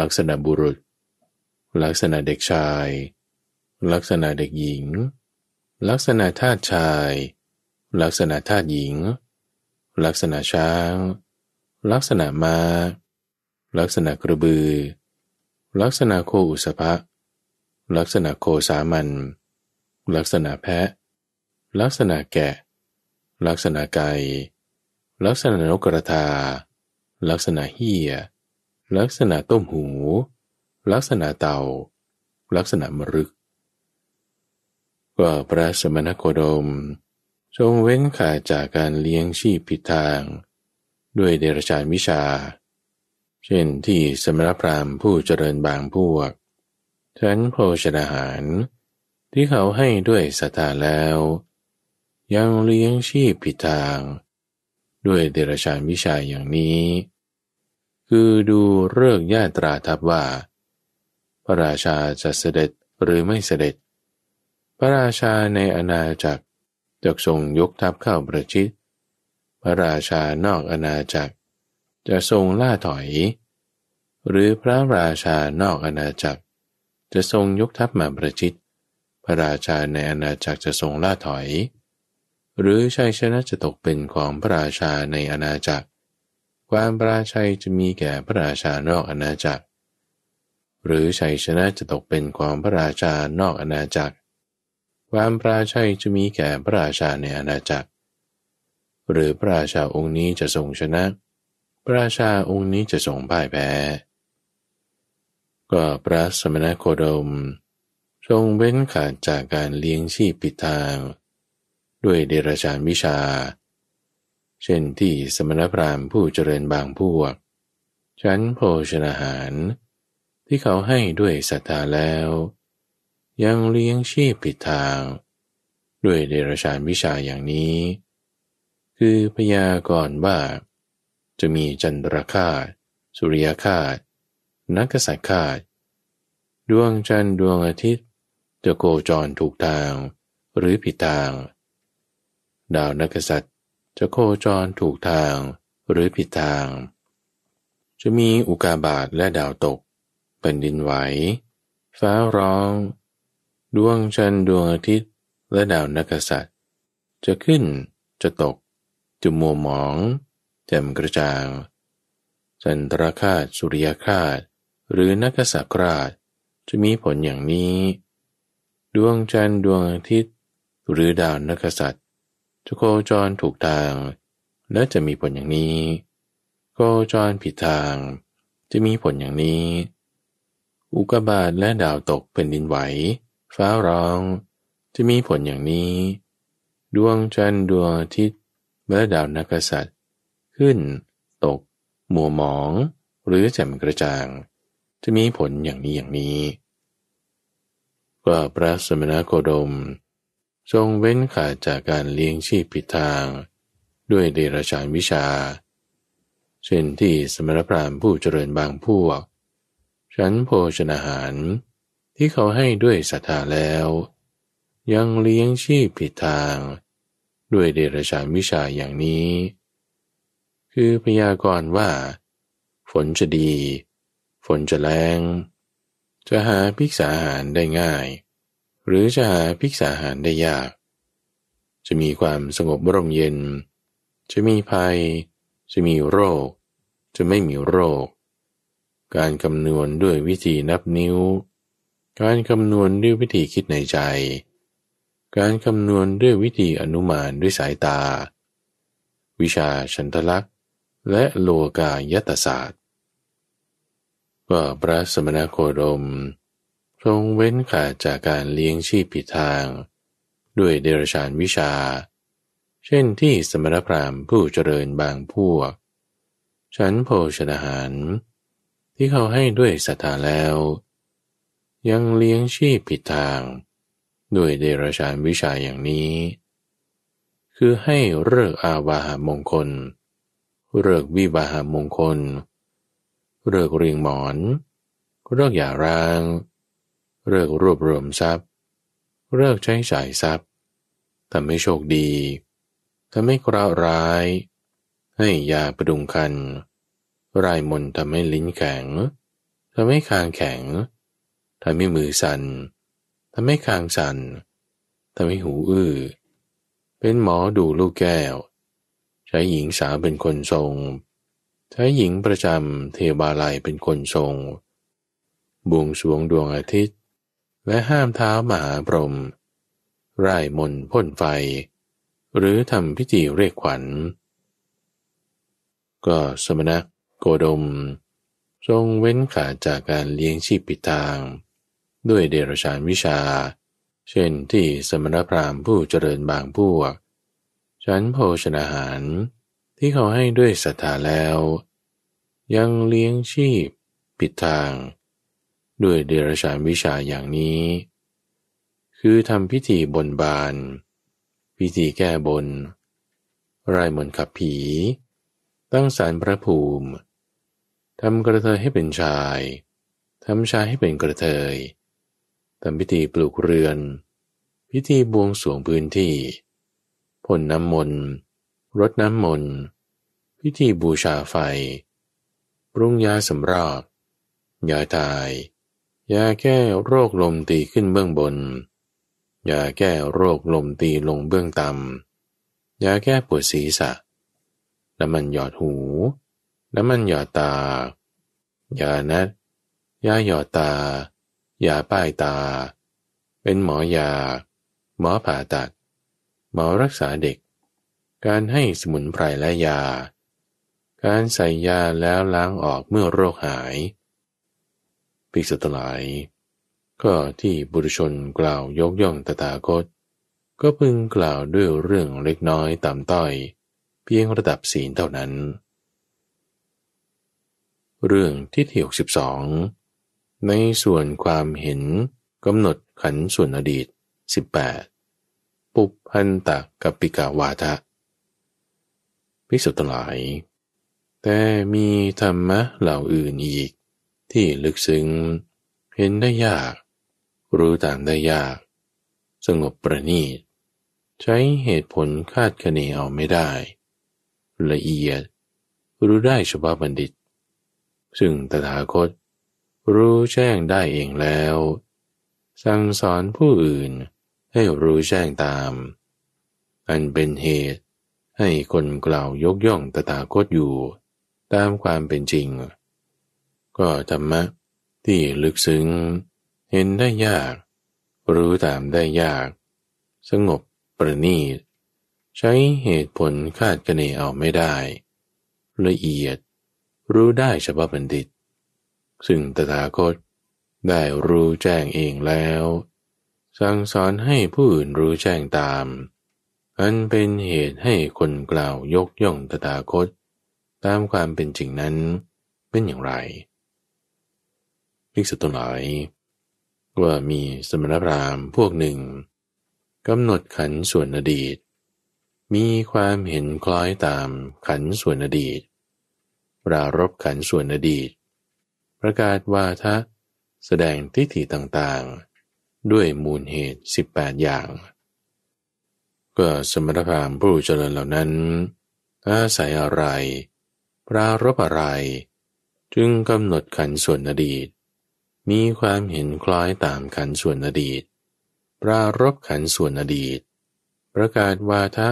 ลักษณะบุรุษ ลักษณะเด็กชาย ลักษณะเด็กหญิง ลักษณะทาสชาย ลักษณะทาสหญิง ลักษณะช้าง ลักษณะมา้า ลักษณะกระบือ ลักษณะโคอุสภะลักษณะโคสามัน ลักษณะแพะ ลักษณะแกะ ลักษณะไก่ ลักษณะนกกระทา ลักษณะเฮียลักษณะต้มหู ลักษณะเตา ลักษณะมรึก ก็พระสมณโคดม ทรงเว้นขาดจากการเลี้ยงชีพผิดทาง ด้วยเดรัจฉานวิชา เช่นที่สมณพราหมณ์ผู้เจริญบางพวกฉันโภชนาหาร ที่เขาให้ด้วยศรัทธาแล้ว ยังเลี้ยงชีพผิดทาง ด้วยเดรัจฉานวิชาอย่างนี้ คือดูเรื่องญาตราทับว่า พระราชาจะเสด็จหรือไม่เสด็จ พระราชาในอาณาจักรจะทรงยกทัพเข้าประชิดพระราชานอกอาณาจักร จะทรงล่าถอย หรือพระราชานอกอาณาจักร จะทรงยกทัพมาประชิดพระราชาในอาณาจักรจะทรงล่าถอย หรือชัยชนะจะตกเป็นของพระราชาในอาณาจักร ความปราชัยจะมีแก่พระราชานอกอาณาจักร หรือชัยชนะจะตกเป็นของพระราชานอกอาณาจักร ความปราชัยจะมีแก่พระราชาในอาณาจักร หรือพระราชาองค์นี้จะทรงชนะ พระราชาองค์นี้จะทรงพ่ายแพ้ก็พระสมณโคดม ทรงเว้นขาดจากการเลี้ยงชีพปิดทาง ด้วยเดรัจฉานวิชา เช่นที่สมณพราหมณ์ผู้เจริญบางพวกชั้นโภชนาหาร ที่เขาให้ด้วยศรัทธาแล้ว ยังเลี้ยงชีพผิดทาง ด้วยเดรัจฉานวิชาอย่างนี้ คือพยากรณ์ว่า จะมีจันทรคาตสุริยคาตนักษัตริย์คาตดวงจันทร์ดวงอาทิตย์จะโกจรถูกทางหรือผิดทาง ดาวนักษัตริย์ จะโคจรถูกทางหรือผิดทาง จะมีอุกาบาตและดาวตก เป็นดินไหว ฟ้าร้อง ดวงจันทร์ดวงอาทิตย์และดาวนักษัตริย์ จะขึ้นจะตก จะมัวหมองแจ่มกระจ่าง จันทรคาตสุริยคาตหรือนักษัตราชจะมีผลอย่างนี้ ดวงจันทร์ดวงอาทิตย์ หรือดาวนักษัตริย์ จะโคจรถูกทาง และจะมีผลอย่างนี้ โคจรผิดทาง จะมีผลอย่างนี้ อุกบาทและดาวตกเป็นดินไหว ฟ้าร้อง จะมีผลอย่างนี้ ดวงจันทร์ดวงอาทิตย์และดาวนักษัตริย์ ขึ้น ตก มัวหมอง หรือแจ่มกระจ่าง จะมีผลอย่างนี้อย่างนี้ก็พระสมณโคดม ทรงเว้นขาดจากการเลี้ยงชีพผิดทาง ด้วยเดรัจฉานวิชา เช่นที่สมณพราหมณ์ผู้เจริญบางพวก ฉันโภชนาหารที่เขาให้ด้วยศรัทธาแล้ว ยังเลี้ยงชีพผิดทาง ด้วยเดรัจฉานวิชาอย่างนี้ คือพยากรณ์ว่า ฝนจะดี ฝนจะแรงจะหาพิกษาอาหารได้ง่าย หรือจะหาภิกษาหารได้ยาก จะมีความสงบร่มเย็น จะมีภัย จะมีโรค จะไม่มีโรค การคำนวณด้วยวิธีนับนิ้ว การคำนวณด้วยวิธีคิดในใจ การคำนวณด้วยวิธีอนุมานด้วยสายตา วิชาชันทลักษณ์ และโลกายตศาสตร์ก็พระสมณโคดม ทรงเว้นขาดจากการเลี้ยงชีพผิดทาง ด้วยเดรชานวิชา เช่นที่สมณพราหมณ์ผู้เจริญบางพวก ฉันโภชนาหาร ที่เขาให้ด้วยศรัทธาแล้ว ยังเลี้ยงชีพผิดทาง ด้วยเดรชานวิชาอย่างนี้ คือให้เลิกอาวาหามงคลเลิกวิบาหามงคลเลิกเรียงหมอนเลิกอย่าร้าง เลิกรวบรวมทรัพย์ เลิกใช้จ่ายทรัพย์ทำให้โชคดีทำให้กราร้าย ให้ยาประดุงคัน รายมนทำให้ลิ้นแข็งทำให้คางแข็งทำให้มือสัน่นทำให้คางสัน่นทำให้หูอื้อ เป็นหมอดูลูกแก้ว ใช้หญิงสาวเป็นคนทรง ใช้หญิงประจำเทบาลัยเป็นคนทรงบวงสวงดวงอาทิตย์ และห้ามเท้าหมาพรมไร่มนพ่นไฟ หรือทำพิธีเรียกขวัญ ก็สมณะโกดม ทรงเว้นขาดจากการเลี้ยงชีพปิดทาง ด้วยเดรชานวิชา เช่นที่สมณพราหมณ์ผู้เจริญบางพวก ฉันโภชนาหารที่เขาให้ด้วยศรัทธาแล้ว ยังเลี้ยงชีพปิดทาง ด้วยเดรัจฉานวิชาอย่างนี้ คือทำพิธีบนบาน พิธีแก้บนไร่มนขับผี ตั้งสารพระภูมิทำกระเทยให้เป็นชายทำชายให้เป็นกระเทยทำพิธีปลูกเรือน พิธีบวงสรวงพื้นที่ผลน้ำมนต์รดน้ำมนต์พิธีบูชาไฟ ปรุงยาสำรอกยาตาย ยาแก้โรคลมตีขึ้นเบื้องบน ยาแก้โรคลมตีลงเบื้องต่ำ ยาแก้ปวดศีรษะ น้ำมันหยอดหู น้ำมันหยอดตา ยานัด ยาหยอดตา ยาป้ายตา เป็นหมอยา หมอผ่าตัด หมอรักษาเด็ก การให้สมุนไพรและยา การใส่ยาแล้วล้างออกเมื่อโรคหาย ภิกษุทั้งหลาย ก็ที่บุรุชนกล่าวยกย่องตถาคต ก็พึงกล่าวด้วยเรื่องเล็กน้อยต่ำต้อย เพียงระดับศีลเท่านั้น เรื่องที่ที่หกสิบสองในส่วนความเห็นกำหนดขันส่วนอดีต 18 ปุพันตะกับปิกาวาทะภิกษุทั้งหลาย แต่มีธรรมะเหล่าอื่นอีก ที่ลึกซึ้ง เห็นได้ยาก รู้ตามได้ยาก สงบประณีต ใช้เหตุผลคาดคะเนเอาไม่ได้ ละเอียด รู้ได้เฉพาะบัณฑิต ซึ่งตถาคต รู้แจ้งได้เองแล้ว สั่งสอนผู้อื่นให้รู้แจ้งตาม อันเป็นเหตุให้คนกล่าวยกย่องตถาคตอยู่ ตามความเป็นจริง ก็ธรรมะที่ลึกซึ้ง เห็นได้ยาก รู้ตามได้ยาก สงบประณีต ใช้เหตุผลคาดคะเนเอาไม่ได้ ละเอียด รู้ได้เฉพาะบัณฑิต ซึ่งตถาคตได้รู้แจ้งเองแล้ว สั่งสอนให้ผู้อื่นรู้แจ้งตาม อันเป็นเหตุให้คนกล่าวยกย่องตถาคต ตามความเป็นจริงนั้นเป็นอย่างไร ภิกษุทั้งหลาย ว่ามีสมณพราหมณ์พวกหนึ่งกำหนดขันส่วนอดีต มีความเห็นคล้อยตามขันส่วนอดีตปรารบขันส่วนอดีต ประกาศวาทะแสดงทิฏฐิต่างๆ ด้วยมูลเหตุ 18 อย่าง ก็สมณพราหมณ์ผู้เจริญเหล่านั้น อาศัยอะไร ปรารบอะไร จึงกำหนดขันส่วนอดีต มีความเห็นคล้อยตามขันส่วนอดีต ปรารบขันส่วนอดีต ประกาศวาทะ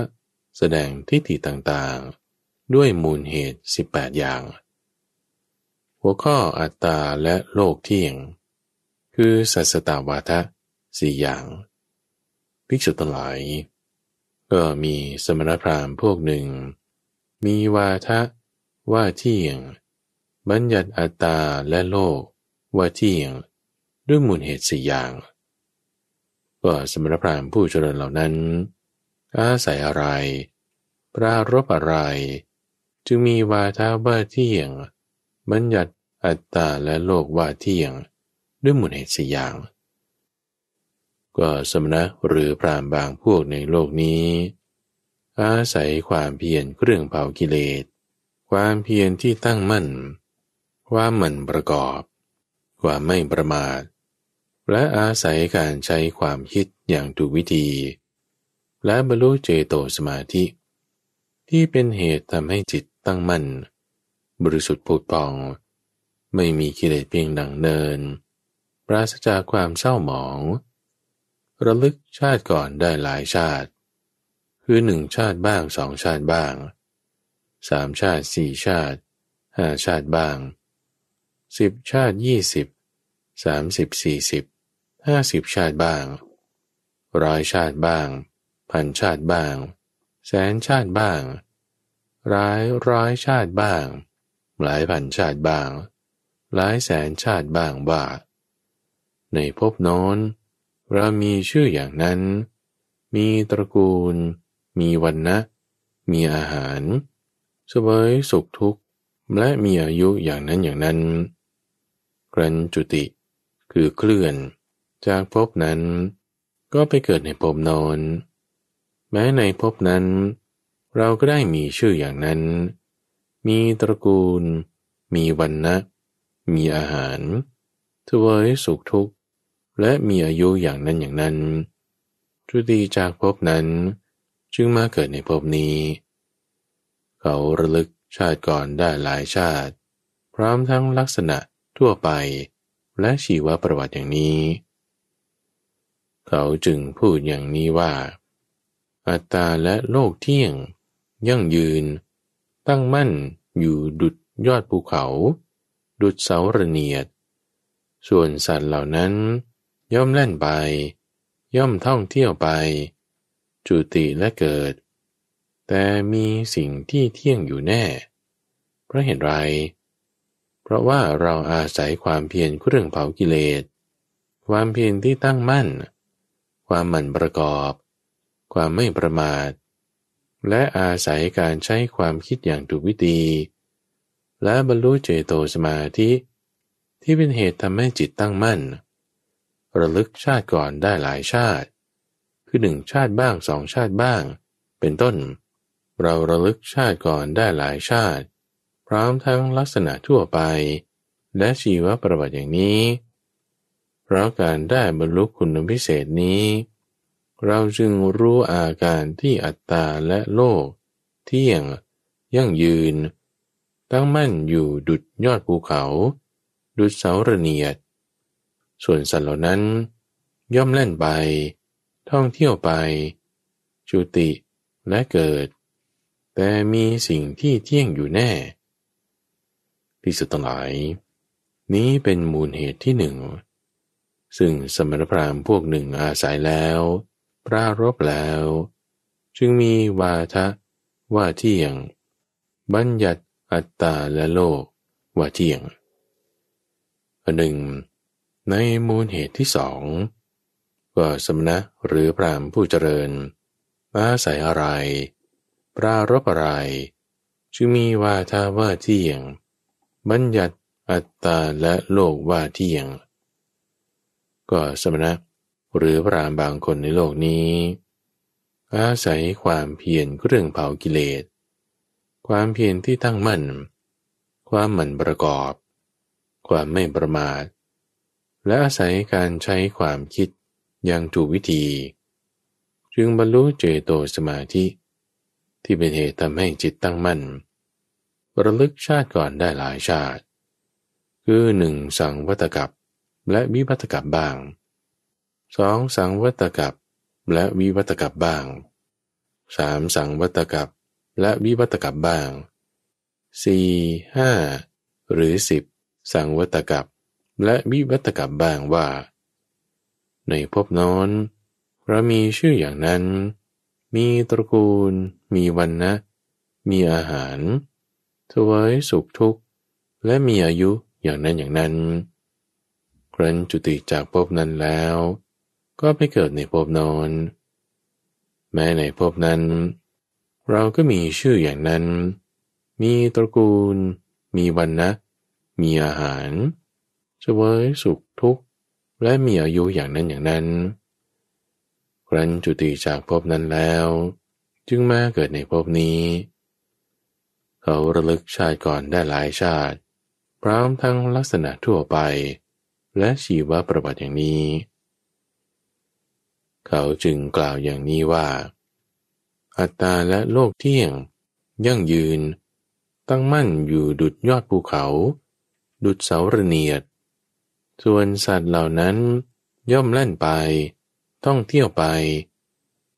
แสดงทิฏฐิต่างๆ ด้วยมูลเหตุ 18 อย่าง หัวข้ออัตตาและโลกเที่ยง คือสัสตาวาทะสี่อย่าง ภิกษุทั้งหลาย ก็มีสมณพราหมณ์พวกหนึ่ง มีวาทะว่าเที่ยง บัญญัติอัตตาและโลก ว่าเที่ยงด้วยมูลเหตุสี่อย่าง ก็สมณพราหมณ์ผู้เจริญเหล่านั้น อาศัยอะไร ปรารบอะไร จึงมีวาทาว่าเที่ยง บัญญัติอัตตาและโลกว่าเที่ยง ด้วยมูลเหตุสี่อย่าง ก็สมณะหรือพรามบางพวกในโลกนี้ อาศัยความเพียรเครื่องเผากิเลส ความเพียรที่ตั้งมั่น ความหมั่นประกอบ ความไม่ประมาท และอาศัยการใช้ความคิดอย่างถูกวิธี และบรรลุเจโตสมาธิ ที่เป็นเหตุทำให้จิตตั้งมั่น บริสุทธิ์ผุดพอง ไม่มีกิเลสเพียงดังเนิน ปราศจากความเศร้าหมอง ระลึกชาติก่อนได้หลายชาติ คือหนึ่งชาติบ้างสองชาติบ้างสามชาติสี่ชาติห้าชาติบ้าง สิบชาติยี่สิบสามสิบสี่สิบห้าสิบชาติบ้างร้อยชาติบ้าง พันชาติบ้าง แสนชาติบ้าง ร้ายร้อยชาติบ้าง หลายพันชาติบ้าง หลายแสนชาติบ้างว่าในภพโน้น เรามีชื่ออย่างนั้น มีตระกูล มีวันนะ มีอาหารสบายสุขทุกข์ และมีอายุอย่างนั้นอย่างนั้น กรันจุติ คือเคลื่อน จากภพนั้น ก็ไปเกิดในภพโนนแม้ในภพนั้น เราก็ได้มีชื่ออย่างนั้น มีตระกูล มีวันนะมีอาหารทวยสุขทุกข์ และมีอายุอย่างนั้นอย่างนั้น จุดีจากภพนั้น จึงมาเกิดในภพนี้ เขาระลึกชาติก่อนได้หลายชาติ พร้อมทั้งลักษณะ ทั่วไป และชีวประวัติอย่างนี้ เขาจึงพูดอย่างนี้ว่า อัตตาและโลกเที่ยง ยั่งยืน ตั้งมั่นอยู่ดุดยอดภูเขา ดุดเสาระเนียด ส่วนสัตว์เหล่านั้น ย่อมเล่นไป ย่อมท่องเที่ยวไป จุติและเกิด แต่มีสิ่งที่เที่ยงอยู่แน่ เพราะเห็นไรเพราะว่าเราอาศัยความเพียรเครื่องเผากิเลส ความเพียรที่ตั้งมั่น ความหมั่นประกอบ ความไม่ประมาท และอาศัยการใช้ความคิดอย่างถูกวิธี และบรรลุเจโตสมาธิ ที่เป็นเหตุทำให้จิตตั้งมั่น ระลึกชาติก่อนได้หลายชาติ คือหนึ่งชาติบ้างสองชาติบ้าง เป็นต้น เราระลึกชาติก่อนได้หลายชาติ ร้อมทั้งลักษณะทั่วไป และชีวประวัติอย่างนี้ เพราะการได้บรรลุคุณพิเศษนี้ เราจึงรู้อาการที่อัตตาและโลก เที่ยง ยั่งยืน ตั้งมั่นอยู่ดุดยอดภูเขา ดุดเสาระเนียด ส่วนสัตว์เหล่านั้น ย่อมเล่นไป ท่องเที่ยวไป จุติและเกิด แต่มีสิ่งที่เที่ยงอยู่แน่ พิสุตหลาย นี้เป็นมูลเหตุที่หนึ่ง ซึ่งสมณพราหมณ์พวกหนึ่งอาศัยแล้ว ปรารบแล้ว จึงมีวาทะว่าเที่ยง บัญญัติอัตตาและโลกว่าเที่ยงอันหนึ่ง ในมูลเหตุที่สองก็สมณะหรือพรามผู้เจริญ อาศัยอะไร ปรารบอะไร จึงมีวาทาว่าเที่ยง บัญญัติอัตตาและโลกว่าเที่ยง ก็สมณะหรือพระรามบางคนในโลกนี้ อาศัยความเพียรเครื่องเผากิเลส ความเพียรที่ตั้งมั่น ความหมั่นประกอบ ความไม่ประมาท และอาศัยการใช้ความคิดอย่างถูกวิธี จึงบรรลุเจโตสมาธิ ที่เป็นเหตุทำให้จิตตั้งมั่น ระลึกชาติก่อนได้หลายชาติ คือหนึ่งสังวัตกับและวิวัตกับบ้างสองสังวัตกับและวิวัตกับบ้างสามสังวัตกับและวิวัตกับบ้างสี่ห้าหรือสิบสังวัตกับและวิวัตกับบ้างว่า ในภพน้นเรามีชื่ออย่างนั้น มีตระกูล มีวันนะ มีอาหาร ถวยสุขทุกข์ และมีอายุอย่างนั้นอย่างนั้น ครั้นจุติจากภพนั้นแล้ว ก็ไปเกิดในภพนอน แม้ในภพนั้น เราก็มีชื่ออย่างนั้น มีตระกูล มีวันนะ มีอาหารสวยสุขทุกข์ และมีอายุอย่างนั้นอย่างนั้น ครั้นจุติจากภพนั้นแล้ว จึงมาเกิดในภพนี้ เขาระลึกชาติก่อนได้หลายชาติ พร้อมทั้งลักษณะทั่วไป และชีวประวัติอย่างนี้ เขาจึงกล่าวอย่างนี้ว่า อัตตาและโลกเที่ยง ยั่งยืน ตั้งมั่นอยู่ดุดยอดภูเขา ดุดเสาระเนียด ส่วนสัตว์เหล่านั้นย่อมแล่นไปต้องเที่ยวไป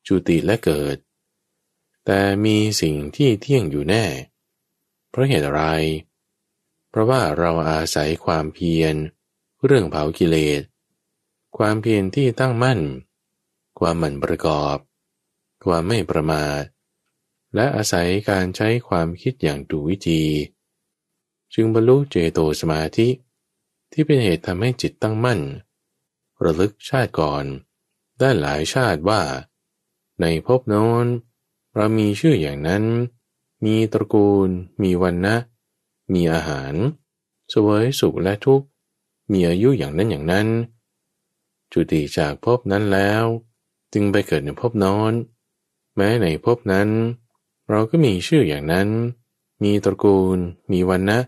จุติและเกิด แต่มีสิ่งที่เที่ยงอยู่แน่ เพราะเหตุอะไร เพราะว่าเราอาศัยความเพียร เรื่องเผากิเลส ความเพียรที่ตั้งมั่น ความหมั่นประกอบ ความไม่ประมาท และอาศัยการใช้ความคิดอย่างถูกวิธี จึงบรรลุเจโตสมาธิ ที่เป็นเหตุทำให้จิตตั้งมั่น ระลึกชาติก่อน ได้หลายชาติว่า ในภพโน้นเรามีชื่ออย่างนั้น มีตระกูล มีวันนะ มีอาหารสวยสุขและทุกข์ มีอายุอย่างนั้นอย่างนั้น จุติจากภพนั้นแล้ว จึงไปเกิดในภพนอน แม้ในภพนั้น เราก็มีชื่ออย่างนั้น มีตระกูล มีวันนะ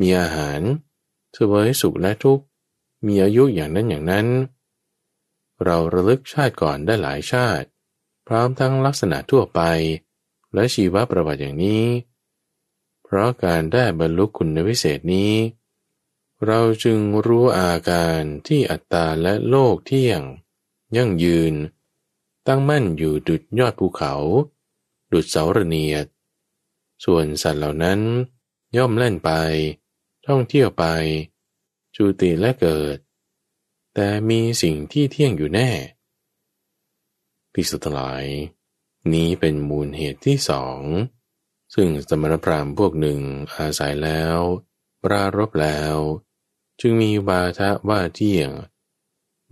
มีอาหารสวยสุขและทุกข์ มีอายุอย่างนั้นอย่างนั้น เราระลึกชาติก่อนได้หลายชาติ พร้อมทั้งลักษณะทั่วไป และชีวประวัติอย่างนี้ เพราะการได้บรรลุคุณวิเศษนี้ เราจึงรู้อาการที่อัตตาและโลกเที่ยง ยั่งยืน ตั้งมั่นอยู่ดุดยอดภูเขา ดุดเสาระเนียด ส่วนสัตว์เหล่านั้นย่อมเล่นไป ท่องเที่ยวไป จูติและเกิด แต่มีสิ่งที่เที่ยงอยู่แน่พิสุทธิ์หลาย นี้เป็นมูลเหตุที่สอง ซึ่งสมณพราหมณ์พวกหนึ่งอาศัยแล้วปรารบแล้ว จึงมีวาทะว่าเที่ยง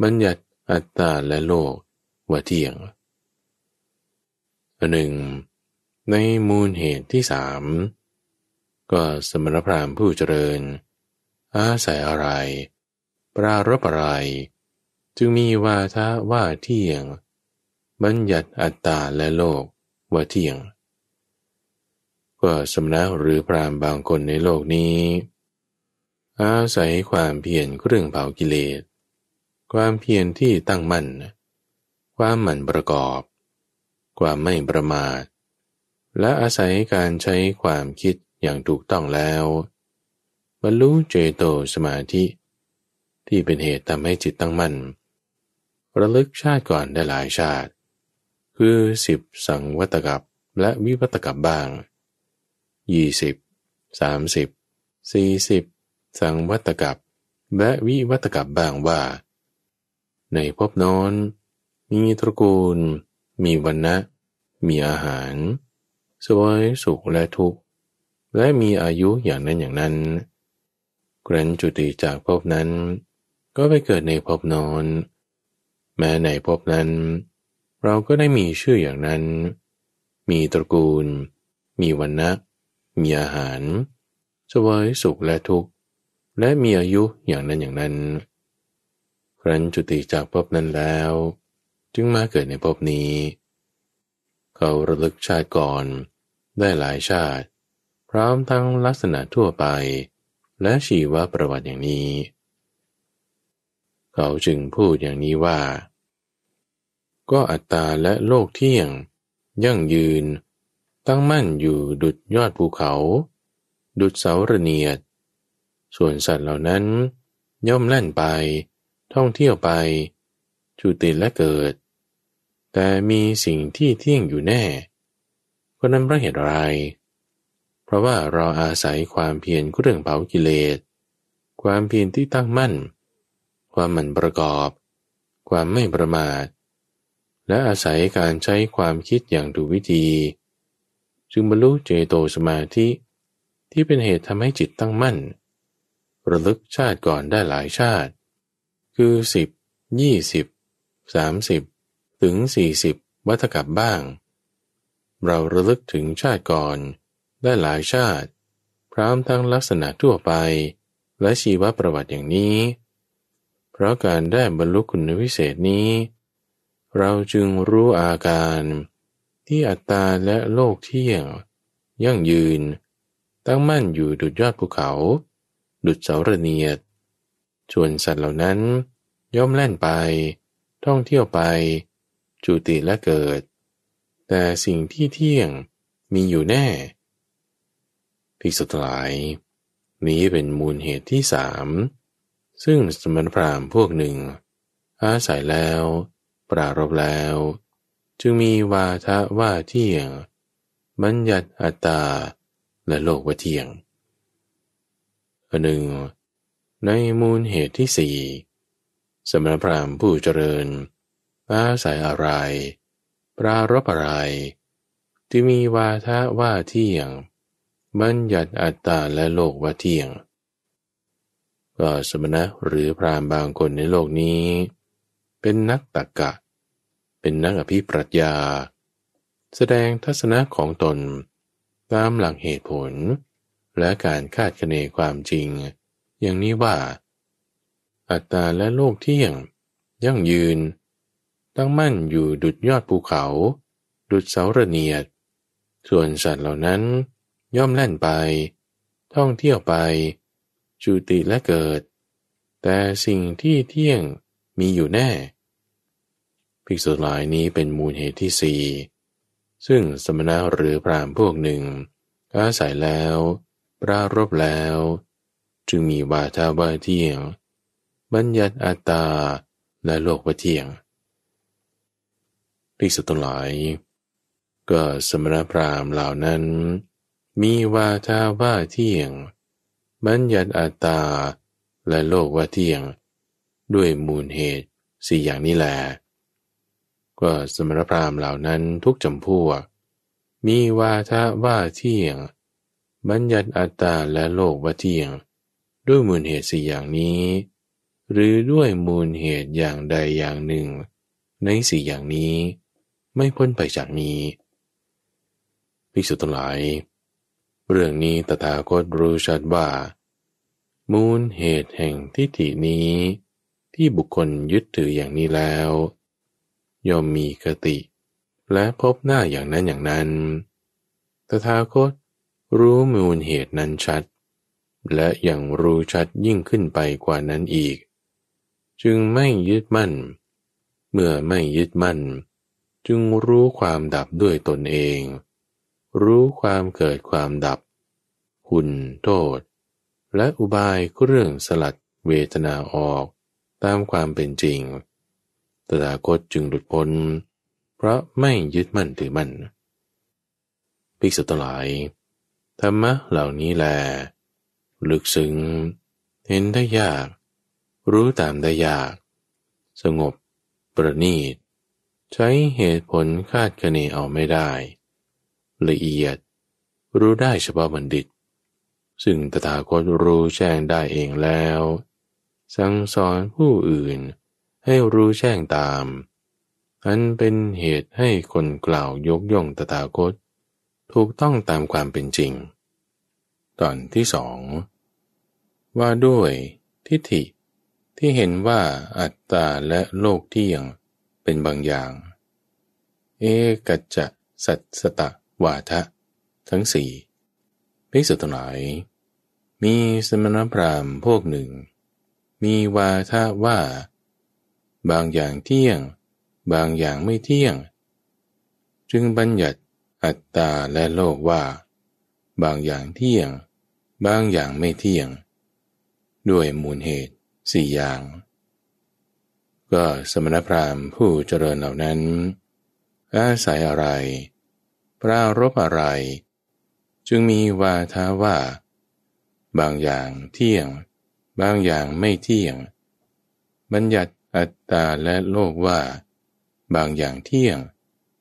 บัญญัติอัตตาและโลกว่าเที่ยงหนึ่งในมูลเหตุที่สามก็สมณพราหมณ์ผู้เจริญ อาศัยอะไร ปรารบอะไร จึงมีวาทะว่าเที่ยง บัญญัติอัตตาและโลกว่าเที่ยง ก็สำนักหรือพรามบางคนในโลกนี้ อาศัยความเพียรเครื่องเผากิเลส ความเพียรที่ตั้งมั่น ความหมั่นประกอบ ความไม่ประมาท และอาศัยการใช้ความคิดอย่างถูกต้องแล้วบรรลุเจโตสมาธิ ที่เป็นเหตุทำให้จิตตั้งมั่น ระลึกชาติก่อนได้หลายชาติ คือสิบสังวัตกับและวิวัตกับบ้างยี่สิบสามสิบสี่สิบสังวัตกับและวิวัตกับบ้างว่า ในภพนอนมีตระกูล มีวันนะมีอาหาร สวยสุขและทุกข์ และมีอายุอย่างนั้นอย่างนั้นกรันจุติจากภพนั้น ก็ไปเกิดในภพนอน แม้ในภพนั้น เราก็ได้มีชื่ออย่างนั้น มีตระกูล มีวันนะมีอาหารสวยสุขและทุกข์ และมีอายุอย่างนั้นอย่างนั้น ครั้นจุติจากภพนั้นแล้ว จึงมาเกิดในภพนี้ เขาระลึกชาติก่อน ได้หลายชาติ พร้อมทั้งลักษณะทั่วไป และชีวประวัติอย่างนี้ เขาจึงพูดอย่างนี้ว่า ก็อัตตาและโลกเที่ยง ยั่งยืน ตั้งมั่นอยู่ดุดยอดภูเขา ดุดเสาระเนียด ส่วนสัตว์เหล่านั้น ย่อมแล่นไป ท่องเที่ยวไปจุติและเกิด แต่มีสิ่งที่เที่ยงอยู่แน่ราะนั้นเพราะเหตุอะไร เพราะว่าเราอาศัยความเพียรเรื่องเผากิเลส ความเพียรที่ตั้งมั่น ความหมั่นประกอบ ความไม่ประมาท และอาศัยการใช้ความคิดอย่างถูวิธี จึงบรรลุเจโตสมาธิที่เป็นเหตุทำให้จิตตั้งมั่น ระลึกชาติก่อนได้หลายชาติ คือสิบยี่สิบสามสิบถึงสี่สิบวัฏกับบ้าง เราระลึกถึงชาติก่อนได้หลายชาติ พร้อมทั้งลักษณะทั่วไป และชีวประวัติอย่างนี้ เพราะการได้บรรลุคุณวิเศษนี้ เราจึงรู้อาการที่อัตตาและโลกเที่ยง ยั่งยืน ตั้งมั่นอยู่ดุจยอดภูเขา ดุจเสาระเนียดชวนสัตว์เหล่านั้น ย่อมแล่นไป ท่องเที่ยวไป จุติและเกิด แต่สิ่งที่เที่ยงมีอยู่แน่ภิกษุทหลาย นี้เป็นมูลเหตุที่สามซึ่งสมณพราหมณ์พวกหนึ่ง อาศัยแล้ว ปรารบแล้ว จึงมีวาทะว่าเที่ยง บัญญัติอัตตา และโลกว่าเที่ยงอันหนึ่ง ในมูลเหตุที่สี่สมณพราหมณ์ผู้เจริญอาศัยอะไร ปรารบอะไรที่มีวาทะว่าเที่ยง บัญญัติอัตตาและโลกว่าเที่ยงก็สมณะหรือพรามบางคนในโลกนี้ เป็นนักตักกะ เป็นนักอภิปรัชญา แสดงทัศนะของตน ตามหลักเหตุผล และการคาดคะเนความจริง อย่างนี้ว่า อัตตาและโลกเที่ยง ยั่งยืน ตั้งมั่นอยู่ดุดยอดภูเขา ดุดเสาระเนียด ส่วนสัตว์เหล่านั้นย่อมแล่นไป ท่องเที่ยวไป จุติและเกิด แต่สิ่งที่เที่ยงมีอยู่แน่ ภิกษุหลายนี้เป็นมูลเหตุที่สี่ซึ่งสมณะหรือพรามพวกหนึ่ง อาศัยแล้ว ปรารบแล้ว จึงมีวาทาว่าเที่ยง บัญญัติอัตตา และโลกว่าเที่ยง ภิกษุทั้งหลาย ก็สมณพราหมณ์เหล่านั้น มีวาทาว่าเที่ยง บัญญัติอัตตา และโลกว่าเที่ยง ด้วยมูลเหตุสี่อย่างนี้แหละ ก็สมณพราหมณ์เหล่านั้นทุกจำพวก มีวาทะว่าเที่ยง บัญญัติอัตตาและโลกว่าเที่ยง ด้วยมูลเหตุสี่อย่างนี้ หรือด้วยมูลเหตุอย่างใดอย่างหนึ่ง ในสี่อย่างนี้ ไม่พ้นไปจากนี้ภิกษุทั้งหลาย เรื่องนี้ตถาคตรู้ชัดว่า มูลเหตุแห่งทิฏฐินี้ ที่บุคคลยึดถืออย่างนี้แล้ว ย่อมมีกติ และพบหน้าอย่างนั้นอย่างนั้น ตถาคตรู้มูลเหตุนั้นชัด และยังรู้ชัดยิ่งขึ้นไปกว่านั้นอีก จึงไม่ยึดมั่น เมื่อไม่ยึดมั่น จึงรู้ความดับด้วยตนเอง รู้ความเกิดความดับ คุณโทษ และอุบายเรื่องสลัดเวทนาออกตามความเป็นจริง ถาคตจึงหลุดพ้น เพราะไม่ยึดมั่นถือมั่นภิกษุทั้งหลาย ธรรมะเหล่านี้แล ลึกซึ้ง เห็นได้ยาก รู้ตามได้ยาก สงบ ประณีต ใช้เหตุผลคาดคะเนเอาไม่ได้ ละเอียด รู้ได้เฉพาะบัณฑิต ซึ่งตถาคตรู้แจ้งได้เองแล้ว สั่งสอนผู้อื่น ให้รู้แจ้งตาม อันเป็นเหตุให้คนกล่าวยกย่องตถาคต ถูกต้องตามความเป็นจริง ตอนที่สองว่าด้วยทิฏฐิที่เห็นว่าอัตตาและโลกเที่ยงเป็นบางอย่าง เอกัจจะสัตสตะวาทะ ทั้งสี่ภิกษุทั้งหลาย มีสมณพราหมณ์พวกหนึ่ง มีวาทะว่า บางอย่างเที่ยง บางอย่างไม่เที่ยง จึงบัญญัติอัตตาและโลกว่า บางอย่างเที่ยง บางอย่างไม่เที่ยง ด้วยมูลเหตุสี่อย่าง ก็สมณพราหมณ์ผู้เจริญเหล่านั้น อาศัยอะไร ปรารบอะไร จึงมีวาทาว่า บางอย่างเที่ยง บางอย่างไม่เที่ยง บัญญัติ อัตตาและโลกว่า บางอย่างเที่ยง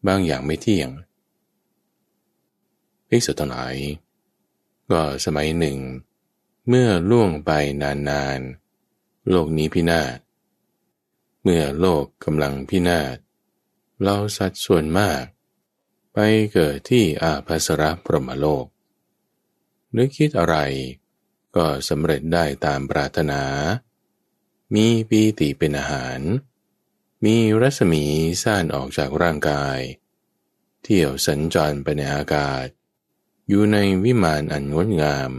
บางอย่างไม่เที่ยงภิกษุทั้งหลายก็สมัยหนึ่ง เมื่อล่วงไปนานๆ โลกนี้พินาศ เมื่อโลกกำลังพินาศ เราสัดส่วนมาก ไปเกิดที่อาภัสรพรหมโลก นึกคิดอะไร ก็สำเร็จได้ตามปรารถนา มีปีติเป็นอาหาร มีรัศมีซ่านออกจากร่างกาย เที่ยวสัญจรไปในอากาศ อยู่ในวิมานอันงดงาม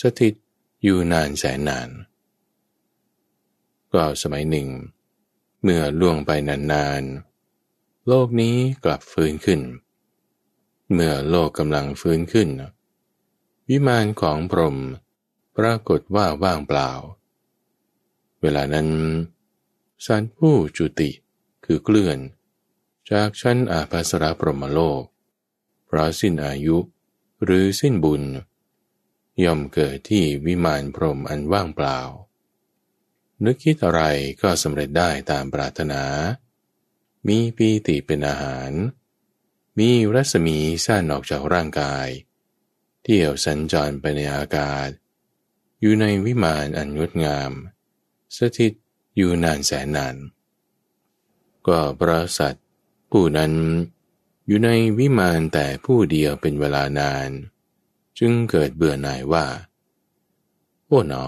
สถิตอยู่นานแสนนานก็สมัยหนึ่ง เมื่อล่วงไปนานๆ โลกนี้กลับฟื้นขึ้น เมื่อโลกกำลังฟื้นขึ้น วิมานของพรหมปรากฏว่าว่างเปล่า เวลานั้นสันผู้จุติคือเกลื่อน จากชั้นอาภัสราพรหมโลกเพราะสิ้นอายุหรือสิ้นบุญ ย่อมเกิดที่วิมานพรหมอันว่างเปล่า นึกคิดอะไรก็สำเร็จได้ตามปรารถนา มีปีติเป็นอาหาร มีรัศมีสั้นออกจากร่างกาย เที่ยวสัญจรไปในอากาศ อยู่ในวิมานอันงดงาม สถิตอยู่นานแสนนาน ก็ประสัตผู้นั้นอยู่ในวิมานแต่ผู้เดียวเป็นเวลานาน จึงเกิดเบื่อหน่ายว่า โอ้หนอ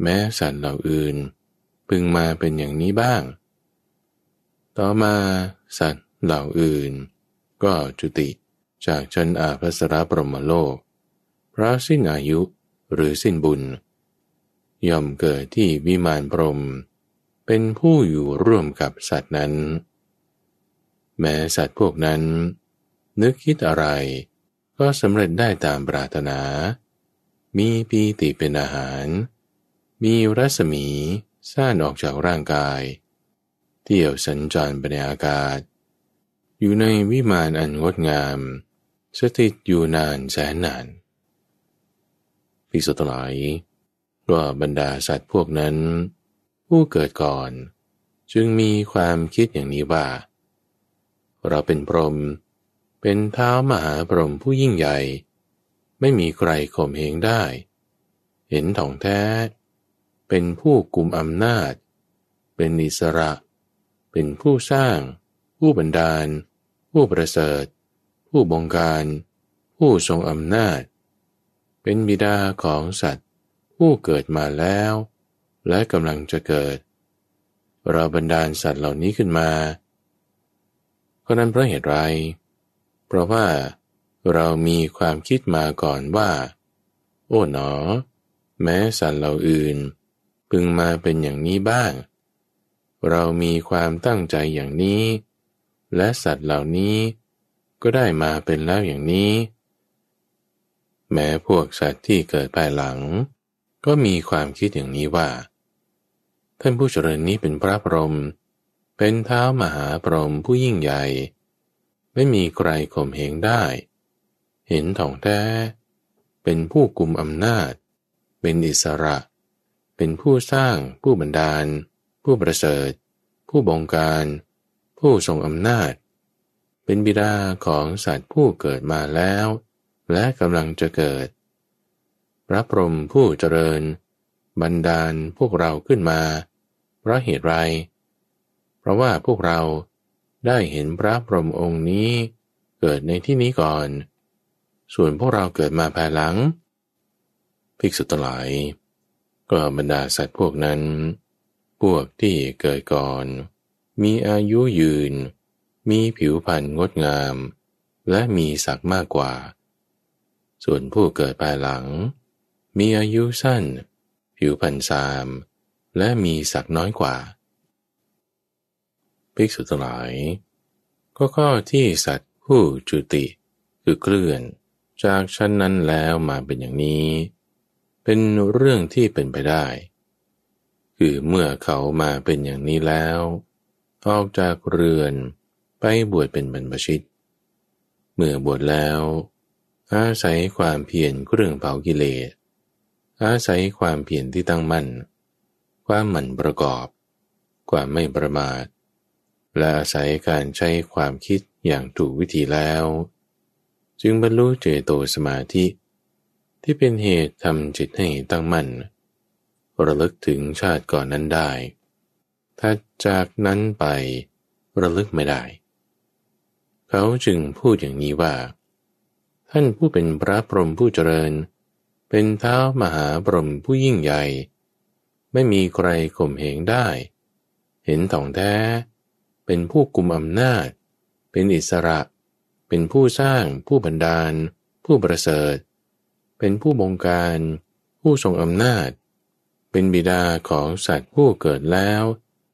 แม้สัตว์เหล่าอื่น พึงมาเป็นอย่างนี้บ้าง ต่อมาสัตว์เหล่าอื่น ก็จุติจากชนอาภัสรปรมโลกเพราะสิ้นอายุหรือสิ้นบุญ ย่อมเกิดที่วิมานพรม เป็นผู้อยู่ร่วมกับสัตว์นั้น แม้สัตว์พวกนั้น นึกคิดอะไร ก็สำเร็จได้ตามปรารถนา มีปีติเป็นอาหาร มีรัศมีซ่านออกจากร่างกาย เที่ยวสัญจรไปในอากาศ อยู่ในวิมานอันงดงาม สถิตอยู่นานแสนนานพิสุทธิ์หลาย ก็บรรดาสัตว์พวกนั้น ผู้เกิดก่อน จึงมีความคิดอย่างนี้ว่า เราเป็นพรหมเป็นเท้ามหาพรหมผู้ยิ่งใหญ่ ไม่มีใครข่มเหงได้ เห็นถ่องแท้ เป็นผู้กุมอำนาจ เป็นอิสระ เป็นผู้สร้าง ผู้บันดาล ผู้ประเสริฐ ผู้บงการ ผู้ทรงอำนาจ เป็นบิดาของสัตว์ ผู้เกิดมาแล้ว และกำลังจะเกิด เราบันดาลสัตว์เหล่านี้ขึ้นมาก็นั้นเพราะเหตุไร เพราะว่าเรามีความคิดมาก่อนว่า โอ้หนอ แม้สัตว์เหล่าอื่น พึงมาเป็นอย่างนี้บ้าง เรามีความตั้งใจอย่างนี้ และสัตว์เหล่านี้ก็ได้มาเป็นแล้วอย่างนี้ แม้พวกสัตว์ที่เกิดภายหลัง ก็มีความคิดอย่างนี้ว่า ท่านผู้เจริญนี้เป็นพระพรหมเป็นเท้ามหาพรหมผู้ยิ่งใหญ่ ไม่มีใครข่มเหงได้ เห็นถ่องแท้ เป็นผู้กุมอำนาจ เป็นอิสระ เป็นผู้สร้าง ผู้บันดาล ผู้ประเสริฐ ผู้บงการ ผู้ทรงอำนาจ เป็นบิดาของสัตว์ผู้เกิดมาแล้ว และกำลังจะเกิด พระพรหมผู้เจริญ บันดาลพวกเราขึ้นมา เพราะเหตุไร เพราะว่าพวกเราได้เห็นพระพรหมองค์นี้เกิดในที่นี้ก่อน ส่วนพวกเราเกิดมาภายหลัง ภิกษุทั้งหลาย ก็บรรดาสัตว์พวกนั้น พวกที่เกิดก่อน มีอายุยืน มีผิวพรรณงดงาม และมีศักดิ์มากกว่า ส่วนผู้เกิดภายหลัง มีอายุสั้น ผิวพรรณซาม และมีศักน้อยกว่าภิกษุทั้งหลายก็ข้อที่สัตว์ผู้จุติคือเคลื่อน จากชั้นนั้นแล้วมาเป็นอย่างนี้ เป็นเรื่องที่เป็นไปได้ คือเมื่อเขามาเป็นอย่างนี้แล้ว ออกจากเรือนไปบวชเป็นบรรพชิต เมื่อบวชแล้ว อาศัยความเพียรเครื่องเผากิเลส อาศัยความเพียรที่ตั้งมั่น ความหมั่นประกอบ ความไม่ประมาท และอาศัยการใช้ความคิดอย่างถูกวิธีแล้ว จึงบรรลุเจโตสมาธิ ที่เป็นเหตุทำจิตให้ตั้งมั่น ระลึกถึงชาติก่อนนั้นได้ ถ้าจากนั้นไประลึกไม่ได้ เขาจึงพูดอย่างนี้ว่า ท่านผู้เป็นพระพรหมผู้เจริญเเป็นเท้ามหาพรหมผู้ยิ่งใหญ่ ไม่มีใครข่มเหงได้ เห็นถ่องแท้ เป็นผู้กุมอำนาจ เป็นอิสระ เป็นผู้สร้าง ผู้บันดาล ผู้ประเสริฐ เป็นผู้บงการ ผู้ทรงอำนาจ เป็นบิดาของสัตว์ผู้เกิดแล้ว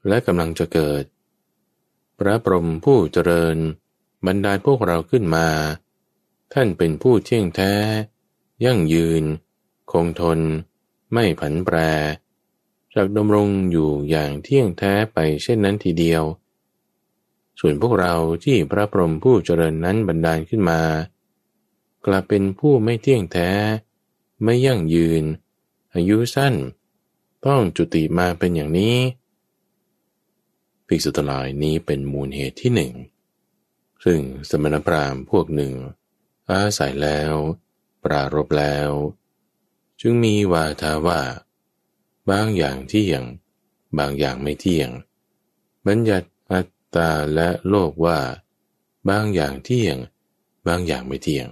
และกำลังจะเกิด พระพรหมผู้เจริญบรรดาพวกเราขึ้นมา ท่านเป็นผู้เที่ยงแท้ ยั่งยืน คงทน ไม่ผันแปรจากดำรงอยู่อย่างเที่ยงแท้ไปเช่นนั้นทีเดียว ส่วนพวกเราที่พระพรหมผู้เจริญนั้นบรรดาลขึ้นมา กลับเป็นผู้ไม่เที่ยงแท้ ไม่ยั่งยืน อายุสั้น ต้องจุติมาเป็นอย่างนี้ภิกษุทั้งหลายนี้เป็นมูลเหตุที่หนึ่ง ซึ่งสมณพราหมณ์พวกหนึ่ง อาศัยแล้ว ปรารบแล้ว จึงมีวาทาว่า บางอย่างเที่ยง บางอย่างไม่เที่ยง บัญญัติอัตตาและโลกว่า บางอย่างเที่ยง บางอย่างไม่เที่ยง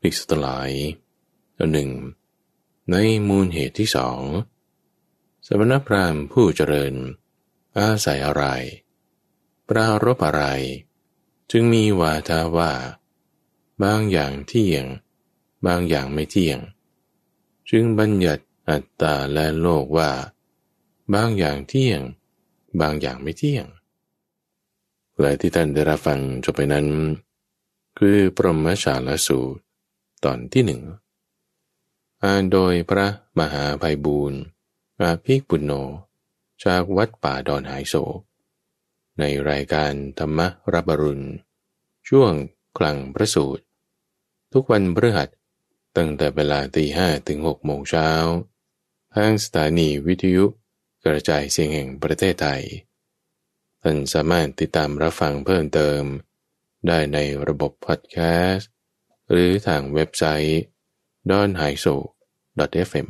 ภิกษุทั้งหลายหนึ่งในมูลเหตุที่สองสมณพราหมณ์ผู้เจริญ อาศัยอะไร ปรารบอะไร จึงมีวาทาว่า บางอย่างเที่ยง บางอย่างไม่เที่ยง จึงบัญญัติอัตตาและโลกว่า บางอย่างเที่ยง บางอย่างไม่เที่ยง และที่ท่านได้รับฟังจบไปนั้น คือปรมชาลสูตร ตอนที่หนึ่งอ่านโดยพระมหาภัยบูรณ์อาภิกปุณโญจากวัดป่าดอนหายโศกในรายการธรรมรับรุณ ช่วงกลางพระสูตร ทุกวันพฤหัส ตั้งแต่เวลาตีห้ถึงหกโมงเช้าทางสถานีวิทยุกระจายเสียงแห่งประเทศไทย ท่านสามารถติดตามรับฟังเพิ่มเติม ได้ในระบบพอดแคสต์ หรือทางเว็บไซต์ d o n h a i s o f m